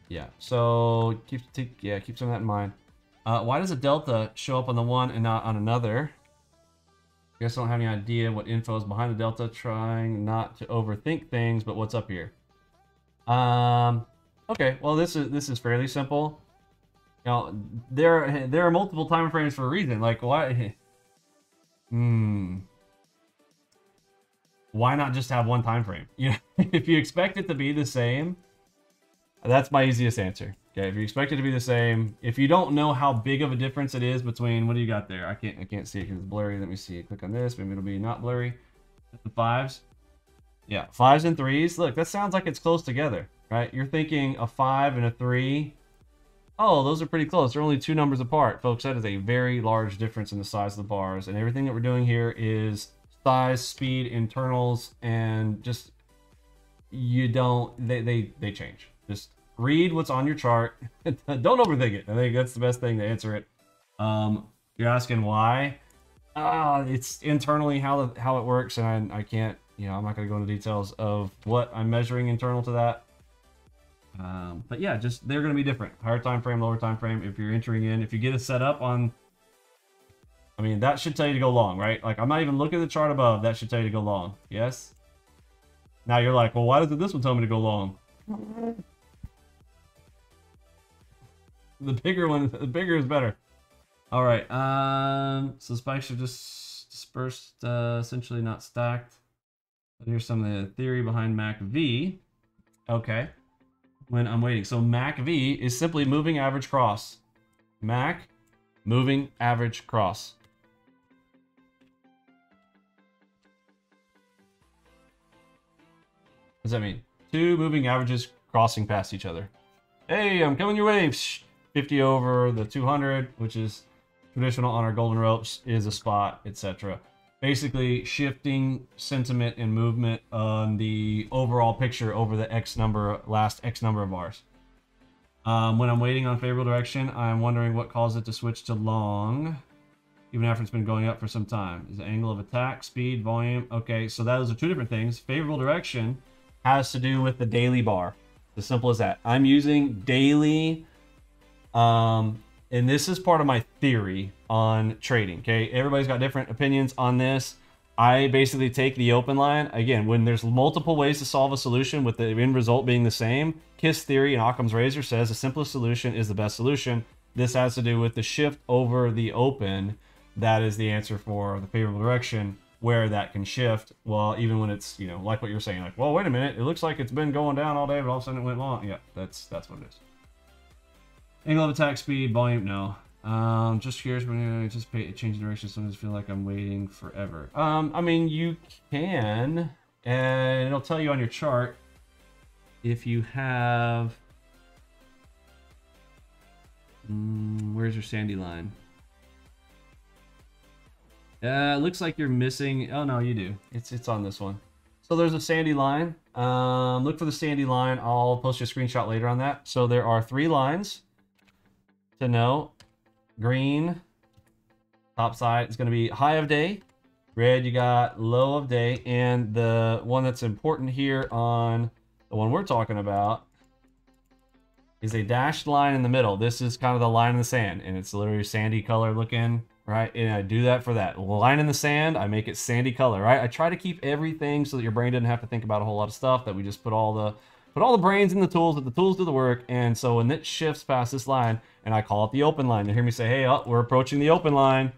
yeah, so keep take, yeah keep some of that in mind. Uh, why does a delta show up on the one and not on another? I guess I don't have any idea what info is behind the delta. Trying not to overthink things, but what's up here? Um, okay, well this is this is fairly simple. You know, there there are multiple time frames for a reason. Like why? Hmm. Why not just have one time frame? You know, if you expect it to be the same, that's my easiest answer. Okay, if you expect it to be the same, if you don't know how big of a difference it is between what do you got there? I can't I can't see it because it's blurry. Let me see. Click on this. Maybe it'll be not blurry. The fives. Yeah, fives and threes. Look, that sounds like it's close together, right? You're thinking a five and a three. Oh, those are pretty close. They're only two numbers apart. Folks, that is a very large difference in the size of the bars. And everything that we're doing here is size, speed, internals, and just you don't they they, they change. Just read what's on your chart. don't overthink it. I think that's the best thing to answer it. Um, you're asking why? Uh, it's internally how the, how it works, and I, I can't you know, I'm not going to go into details of what I'm measuring internal to that. Um, but yeah, just they're going to be different. Higher time frame, lower time frame. If you're entering in, if you get it set up on, I mean, that should tell you to go long, right? Like, I'm not even looking at the chart above. That should tell you to go long. Yes? Now you're like, well, why doesn't this one tell me to go long? the bigger one, the bigger is better. All right. Um, so spikes are just dispersed, uh, essentially not stacked. Here's some of the theory behind MACV. Okay. When I'm waiting. So MACV is simply moving average cross. MAC, moving average cross. What does that mean? Two moving averages crossing past each other. Hey, I'm coming your way. 50 over the 200, which is traditional on our golden ropes, is a spot, etc basically shifting sentiment and movement on the overall picture over the X number, last X number of bars. Um, when I'm waiting on favorable direction, I'm wondering what caused it to switch to long, even after it's been going up for some time. Is the angle of attack, speed, volume? Okay, so those are two different things. Favorable direction has to do with the daily bar. As simple as that. I'm using daily um, and this is part of my theory on trading. Okay, everybody's got different opinions on this. I basically take the open line again when there's multiple ways to solve a solution with the end result being the same. Kiss theory and Occam's razor says the simplest solution is the best solution. This has to do with the shift over the open. That is the answer for the favorable direction where that can shift. Well, even when it's you know like what you're saying, like well wait a minute, it looks like it's been going down all day, but all of a sudden it went long. Yeah, that's that's what it is. Angle of attack speed, volume, no. Um, just curious when you anticipate a change in direction. Sometimes feel like I'm waiting forever. Um, I mean, you can, and it'll tell you on your chart if you have. Mm, where's your sandy line? Uh, it looks like you're missing. Oh no, you do. It's it's on this one. So there's a sandy line. Um, look for the sandy line. I'll post you a screenshot later on that. So there are three lines to know. Green, top side is going to be high of day. Red, you got low of day. And the one that's important here on the one we're talking about is a dashed line in the middle. This is kind of the line in the sand, and it's literally sandy color looking, right? And I do that for that line in the sand. I make it sandy color, right? I try to keep everything so that your brain doesn't have to think about a whole lot of stuff. That we just put all the put all the brains in the tools, that the tools do the work. And so when it shifts past this line, and I call it the open line, you hear me say, hey, oh, we're approaching the open line.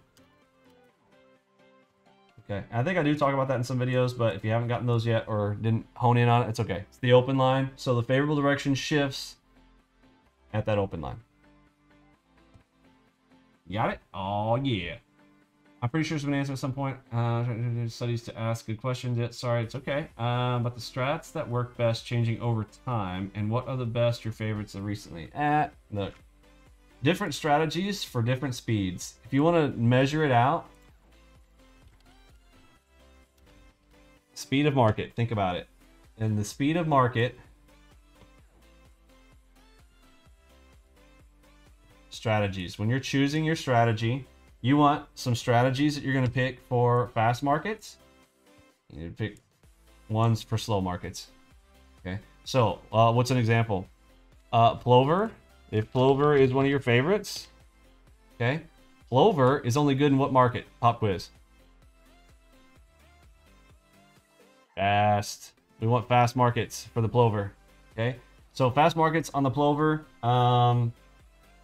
Okay, I think I do talk about that in some videos, but if you haven't gotten those yet or didn't hone in on it, it's okay. It's the open line. So the favorable direction shifts at that open line. Got it? Oh, yeah. I'm pretty sure it's been answered at some point. Uh, studies to ask good questions. Yeah, sorry, it's okay. Um, but the strats that work best changing over time, and what are the best your favorites of recently? At look, different strategies for different speeds. If you want to measure it out, speed of market. Think about it, and the speed of market strategies. When you're choosing your strategy, you want some strategies that you're going to pick for fast markets. You pick ones for slow markets. Okay. So, uh, what's an example? Uh, Plover. If Plover is one of your favorites, okay. Plover is only good in what market? Pop quiz. Fast. We want fast markets for the Plover. Okay. So fast markets on the Plover. Um,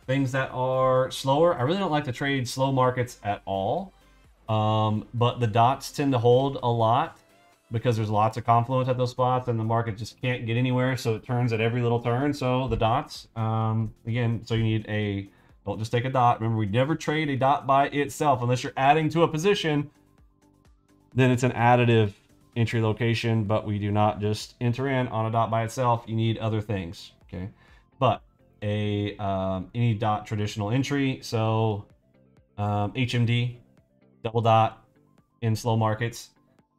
things that are slower. I really don't like to trade slow markets at all. Um, but the dots tend to hold a lot because there's lots of confluence at those spots and the market just can't get anywhere. So it turns at every little turn. So the dots, um, again, so you need a, don't just take a dot. Remember, we never trade a dot by itself unless you're adding to a position. Then it's an additive entry location, but we do not just enter in on a dot by itself. You need other things, okay? But a um, any dot traditional entry, so um, HMD, double dot in slow markets.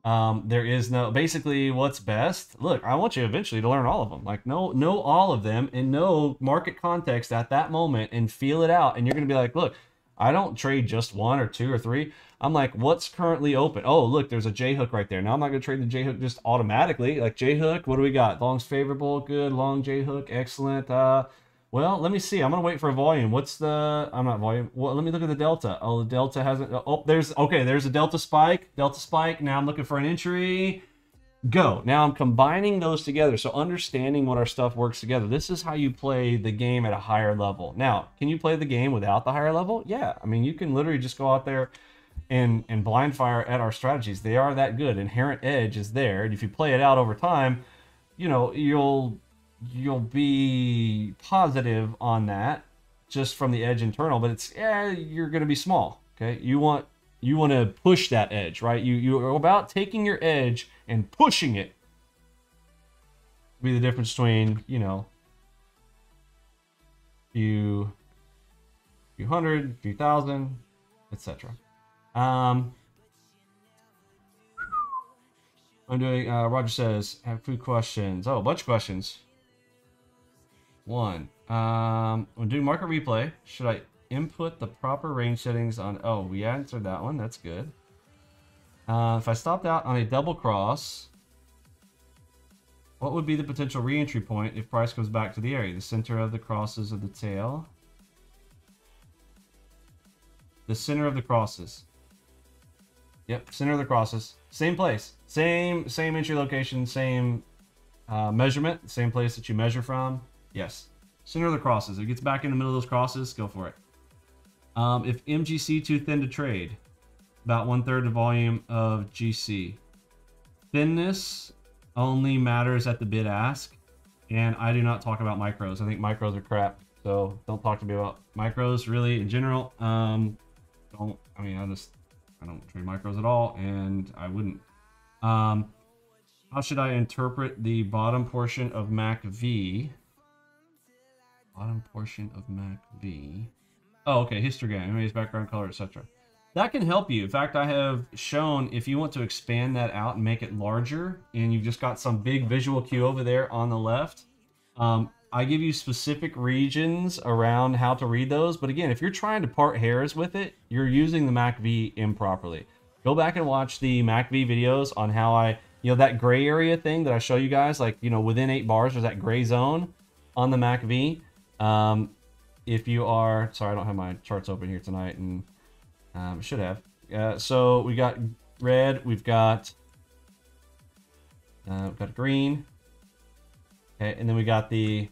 Um, there is no basically what's best. Look, I want you eventually to learn all of them. Like know know all of them and know market context at that moment and feel it out. And you're gonna be like, look, I don't trade just one or two or three. I'm like, what's currently open? Oh, look, there's a J hook right there. Now I'm not gonna trade the J hook just automatically. Like J hook, what do we got? Long's favorable, good. Long J hook, excellent. Uh, well, let me see. I'm gonna wait for a volume. What's the? I'm not volume. Well, let me look at the delta. Oh, the delta hasn't. Oh, oh, there's okay. There's a delta spike. Delta spike. Now I'm looking for an entry. Go. Now I'm combining those together. So understanding what our stuff works together. This is how you play the game at a higher level. Now, can you play the game without the higher level? Yeah. I mean, you can literally just go out there and and blind fire at our strategies. They are that good. Inherent edge is there, and if you play it out over time, you know you'll you'll be positive on that just from the edge internal, but it's yeah, you're going to be small. Okay, you want you want to push that edge, right? You you're about taking your edge and pushing it. Be the difference between you know few few hundred, few thousand, etc. Um, I'm doing. Uh, Roger says, "Have food questions." Oh, a bunch of questions. One. Um, when doing market replay, should I input the proper range settings on... Oh, we answered that one. That's good. Uh, if I stopped out on a double cross, what would be the potential reentry point if price goes back to the area? The center of the crosses of the tail? The center of the crosses. Yep, center of the crosses. Same place. Same same entry location, same uh, measurement, same place that you measure from. Yes. Center of the crosses. If it gets back in the middle of those crosses, go for it. Um, if MGC too thin to trade, about one third the volume of GC. Thinness only matters at the bid ask, and I do not talk about micros. I think micros are crap, so don't talk to me about micros really in general. Um, don't. I mean, I just I don't trade micros at all, and I wouldn't. Um, how should I interpret the bottom portion of MACV? Bottom portion of Mac V. Oh, okay, histogram, image, background color, etc. That can help you. In fact, I have shown if you want to expand that out and make it larger, and you've just got some big visual cue over there on the left, um, I give you specific regions around how to read those. But again, if you're trying to part hairs with it, you're using the Mac V improperly. Go back and watch the Mac V videos on how I, you know, that gray area thing that I show you guys, like, you know, within eight bars, there's that gray zone on the Mac V. Um, if you are, sorry, I don't have my charts open here tonight, and um, should have. Uh, so we got red, we've got, uh, we've got green, okay, and then we got the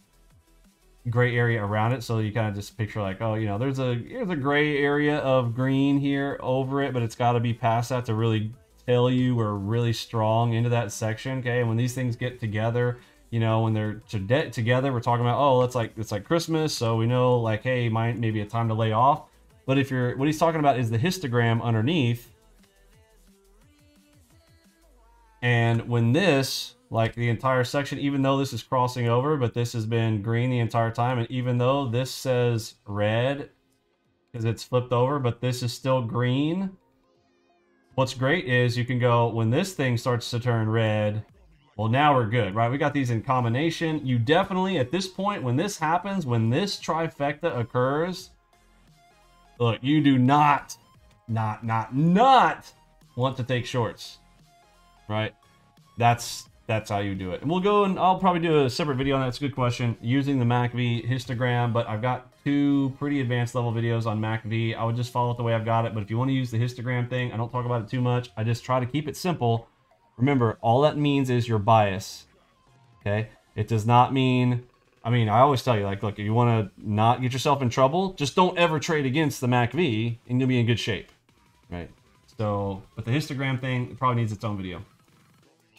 gray area around it. So you kind of just picture like, oh, you know, there's a there's a gray area of green here over it, but it's got to be past that to really tell you we're really strong into that section. Okay, and when these things get together, you know, when they're to together, we're talking about, oh, it's like it's like Christmas, so we know like, hey, might maybe a time to lay off. But if you're what he's talking about is the histogram underneath. And when this, like the entire section, even though this is crossing over, but this has been green the entire time, and even though this says red because it's flipped over, but this is still green. What's great is you can go when this thing starts to turn red, well, now we're good, right? We got these in combination. You definitely, at this point, when this happens, when this trifecta occurs, look, you do not, not, not, not want to take shorts, right? That's that's how you do it. And we'll go and I'll probably do a separate video on that. It's a good question. Using the MACV histogram, but I've got two pretty advanced level videos on MACV. I would just follow it the way I've got it. But if you want to use the histogram thing, I don't talk about it too much. I just try to keep it simple. Remember, all that means is your bias. Okay? It does not mean I mean, I always tell you, like, look, if you want to not get yourself in trouble, just don't ever trade against the MACV, and you'll be in good shape, right? So, but the histogram thing probably needs its own video.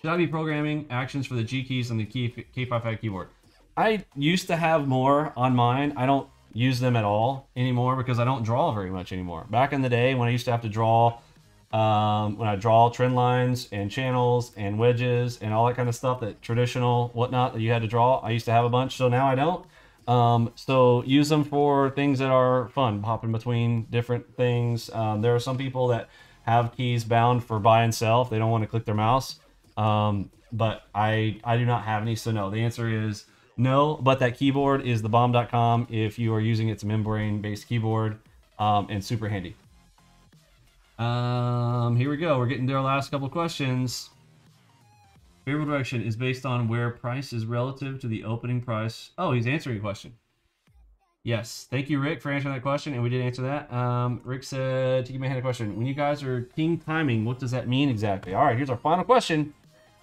Should I be programming actions for the G keys on the key K55 keyboard? I used to have more on mine. I don't use them at all anymore because I don't draw very much anymore. Back in the day when I used to have to draw um, when I draw trend lines and channels and wedges and all that kind of stuff that traditional whatnot that you had to draw. I used to have a bunch, so now I don't. Um, so use them for things that are fun, hopping between different things. Um, there are some people that have keys bound for buy and sell if they don't want to click their mouse. Um, but I I do not have any, so no. The answer is no. But that keyboard is the bomb.com if you are using its membrane based keyboard um, and super handy. Um, here we go. We're getting to our last couple questions. Favorable direction is based on where price is relative to the opening price. Oh, he's answering a question. Yes. Thank you, Rick, for answering that question, and we did answer that. Um, Rick said, to give me a question. When you guys are king timing, what does that mean exactly? All right, here's our final question.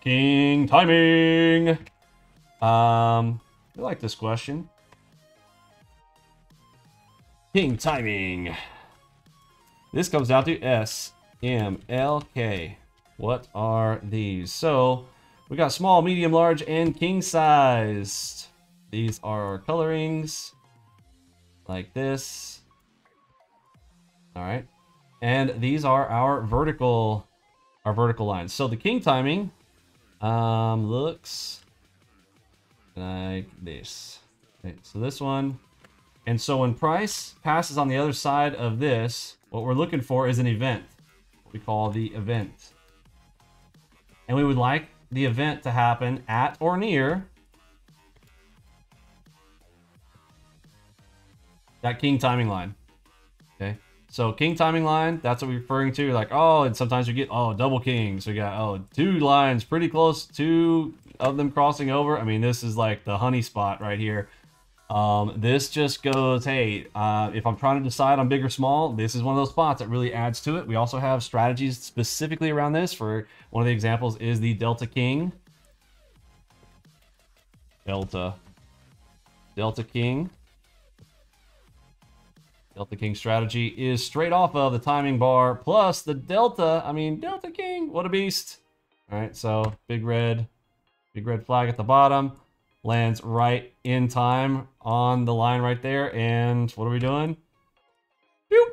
King timing. Um, I like this question. King timing. This comes down to S, M, L, K. What are these? So, we got small, medium, large, and king sized. These are our colorings. Like this. Alright. And these are our vertical our vertical lines. So the king timing um, looks like this. Okay, so this one. And so when price passes on the other side of this, what we're looking for is an event. we call the event. And we would like the event to happen at or near that king timing line. Okay. So king timing line, that's what we're referring to. Like, oh, and sometimes we get, oh, double kings. We got, oh, two lines pretty close, two of them crossing over. I mean, this is like the honey spot right here. Um, this just goes, hey, uh, if I'm trying to decide on big or small, this is one of those spots that really adds to it. We also have strategies specifically around this. For one of the examples is the Delta King. Delta. Delta King. Delta King strategy is straight off of the timing bar plus the Delta. I mean, Delta King, what a beast. All right, so big red, big red flag at the bottom lands right in time on the line right there. And what are we doing? Boop.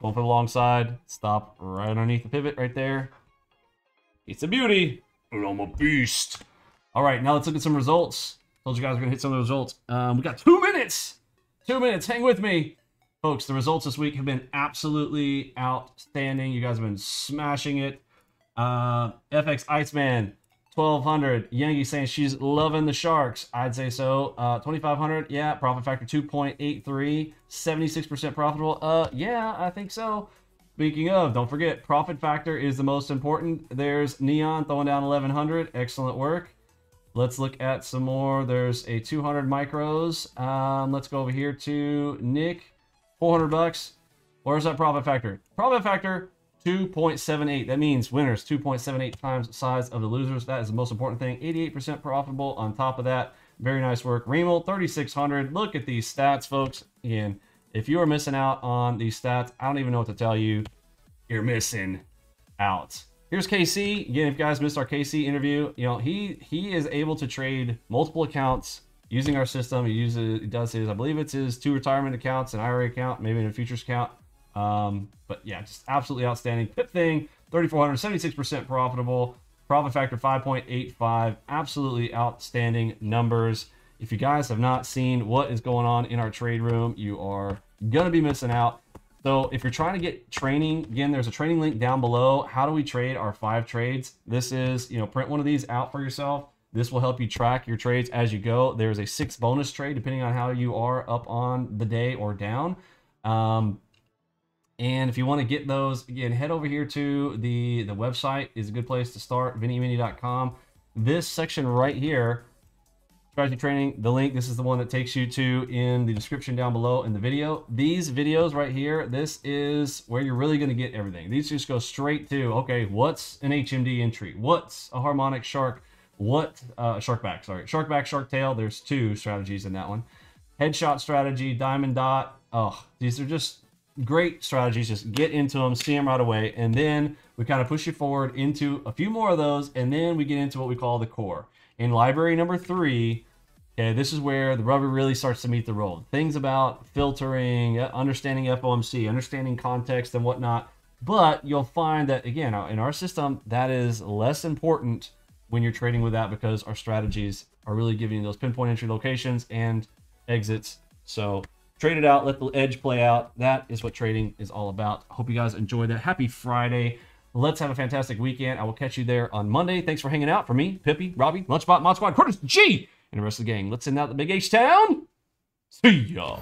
Going for the long side. Stop right underneath the pivot right there. It's a beauty. But I'm a beast. All right, now let's look at some results. Told you guys we're going to hit some of the results. Um, we got two minutes. Two minutes. Hang with me. Folks, the results this week have been absolutely outstanding. You guys have been smashing it. Uh, FX Iceman, 1200 Yankee saying she's loving the Sharks. I'd say so. Uh, 2500 yeah. Profit factor 2.83. 76% profitable. Uh, yeah, I think so. Speaking of, don't forget, profit factor is the most important. There's Neon throwing down 1100. Excellent work. Let's look at some more. There's a 200 micros. Um, let's go over here to Nick. 400 bucks. Where's that profit factor? Profit factor 2.78. That means winners 2.78 times the size of the losers. That is the most important thing. 88% profitable on top of that. Very nice work. Remel, 3,600. Look at these stats, folks. Again, if you are missing out on these stats, I don't even know what to tell you. You're missing out. Here's KC. Again, if you guys missed our KC interview, you know, he he is able to trade multiple accounts using our system. He uses he does his, I believe it's his two retirement accounts, an IRA account, maybe in a futures account. Um, but yeah, just absolutely outstanding. Pip thing, 3,476% profitable. Profit factor 5.85. Absolutely outstanding numbers. If you guys have not seen what is going on in our trade room, you are going to be missing out. So if you're trying to get training, again, there's a training link down below. How do we trade our five trades? This is, you know, print one of these out for yourself. This will help you track your trades as you go. There's a six bonus trade depending on how you are up on the day or down. Um, And if you want to get those, again, head over here to the, the website is a good place to start, vinnyemini.com. This section right here, strategy training, the link, this is the one that takes you to in the description down below in the video. These videos right here, this is where you're really going to get everything. These just go straight to, okay, what's an HMD entry? What's a harmonic shark? What, uh, shark back, sorry, shark back, shark tail. There's two strategies in that one. Headshot strategy, diamond dot. Oh, these are just great strategies. Just get into them, see them right away, and then we kind of push you forward into a few more of those, and then we get into what we call the core. In library number three, okay, this is where the rubber really starts to meet the road. Things about filtering, uh, understanding FOMC, understanding context and whatnot. But you'll find that again uh, in our system that is less important when you're trading with that because our strategies are really giving you those pinpoint entry locations and exits. So trade it out, let the edge play out. That is what trading is all about. Hope you guys enjoyed that. Happy Friday. Let's have a fantastic weekend. I will catch you there on Monday. Thanks for hanging out. For me, Pippi, Robbie, Lunchbot, Mod Squad, Curtis, G, and the rest of the gang. Let's send out the Big H Town. See y'all.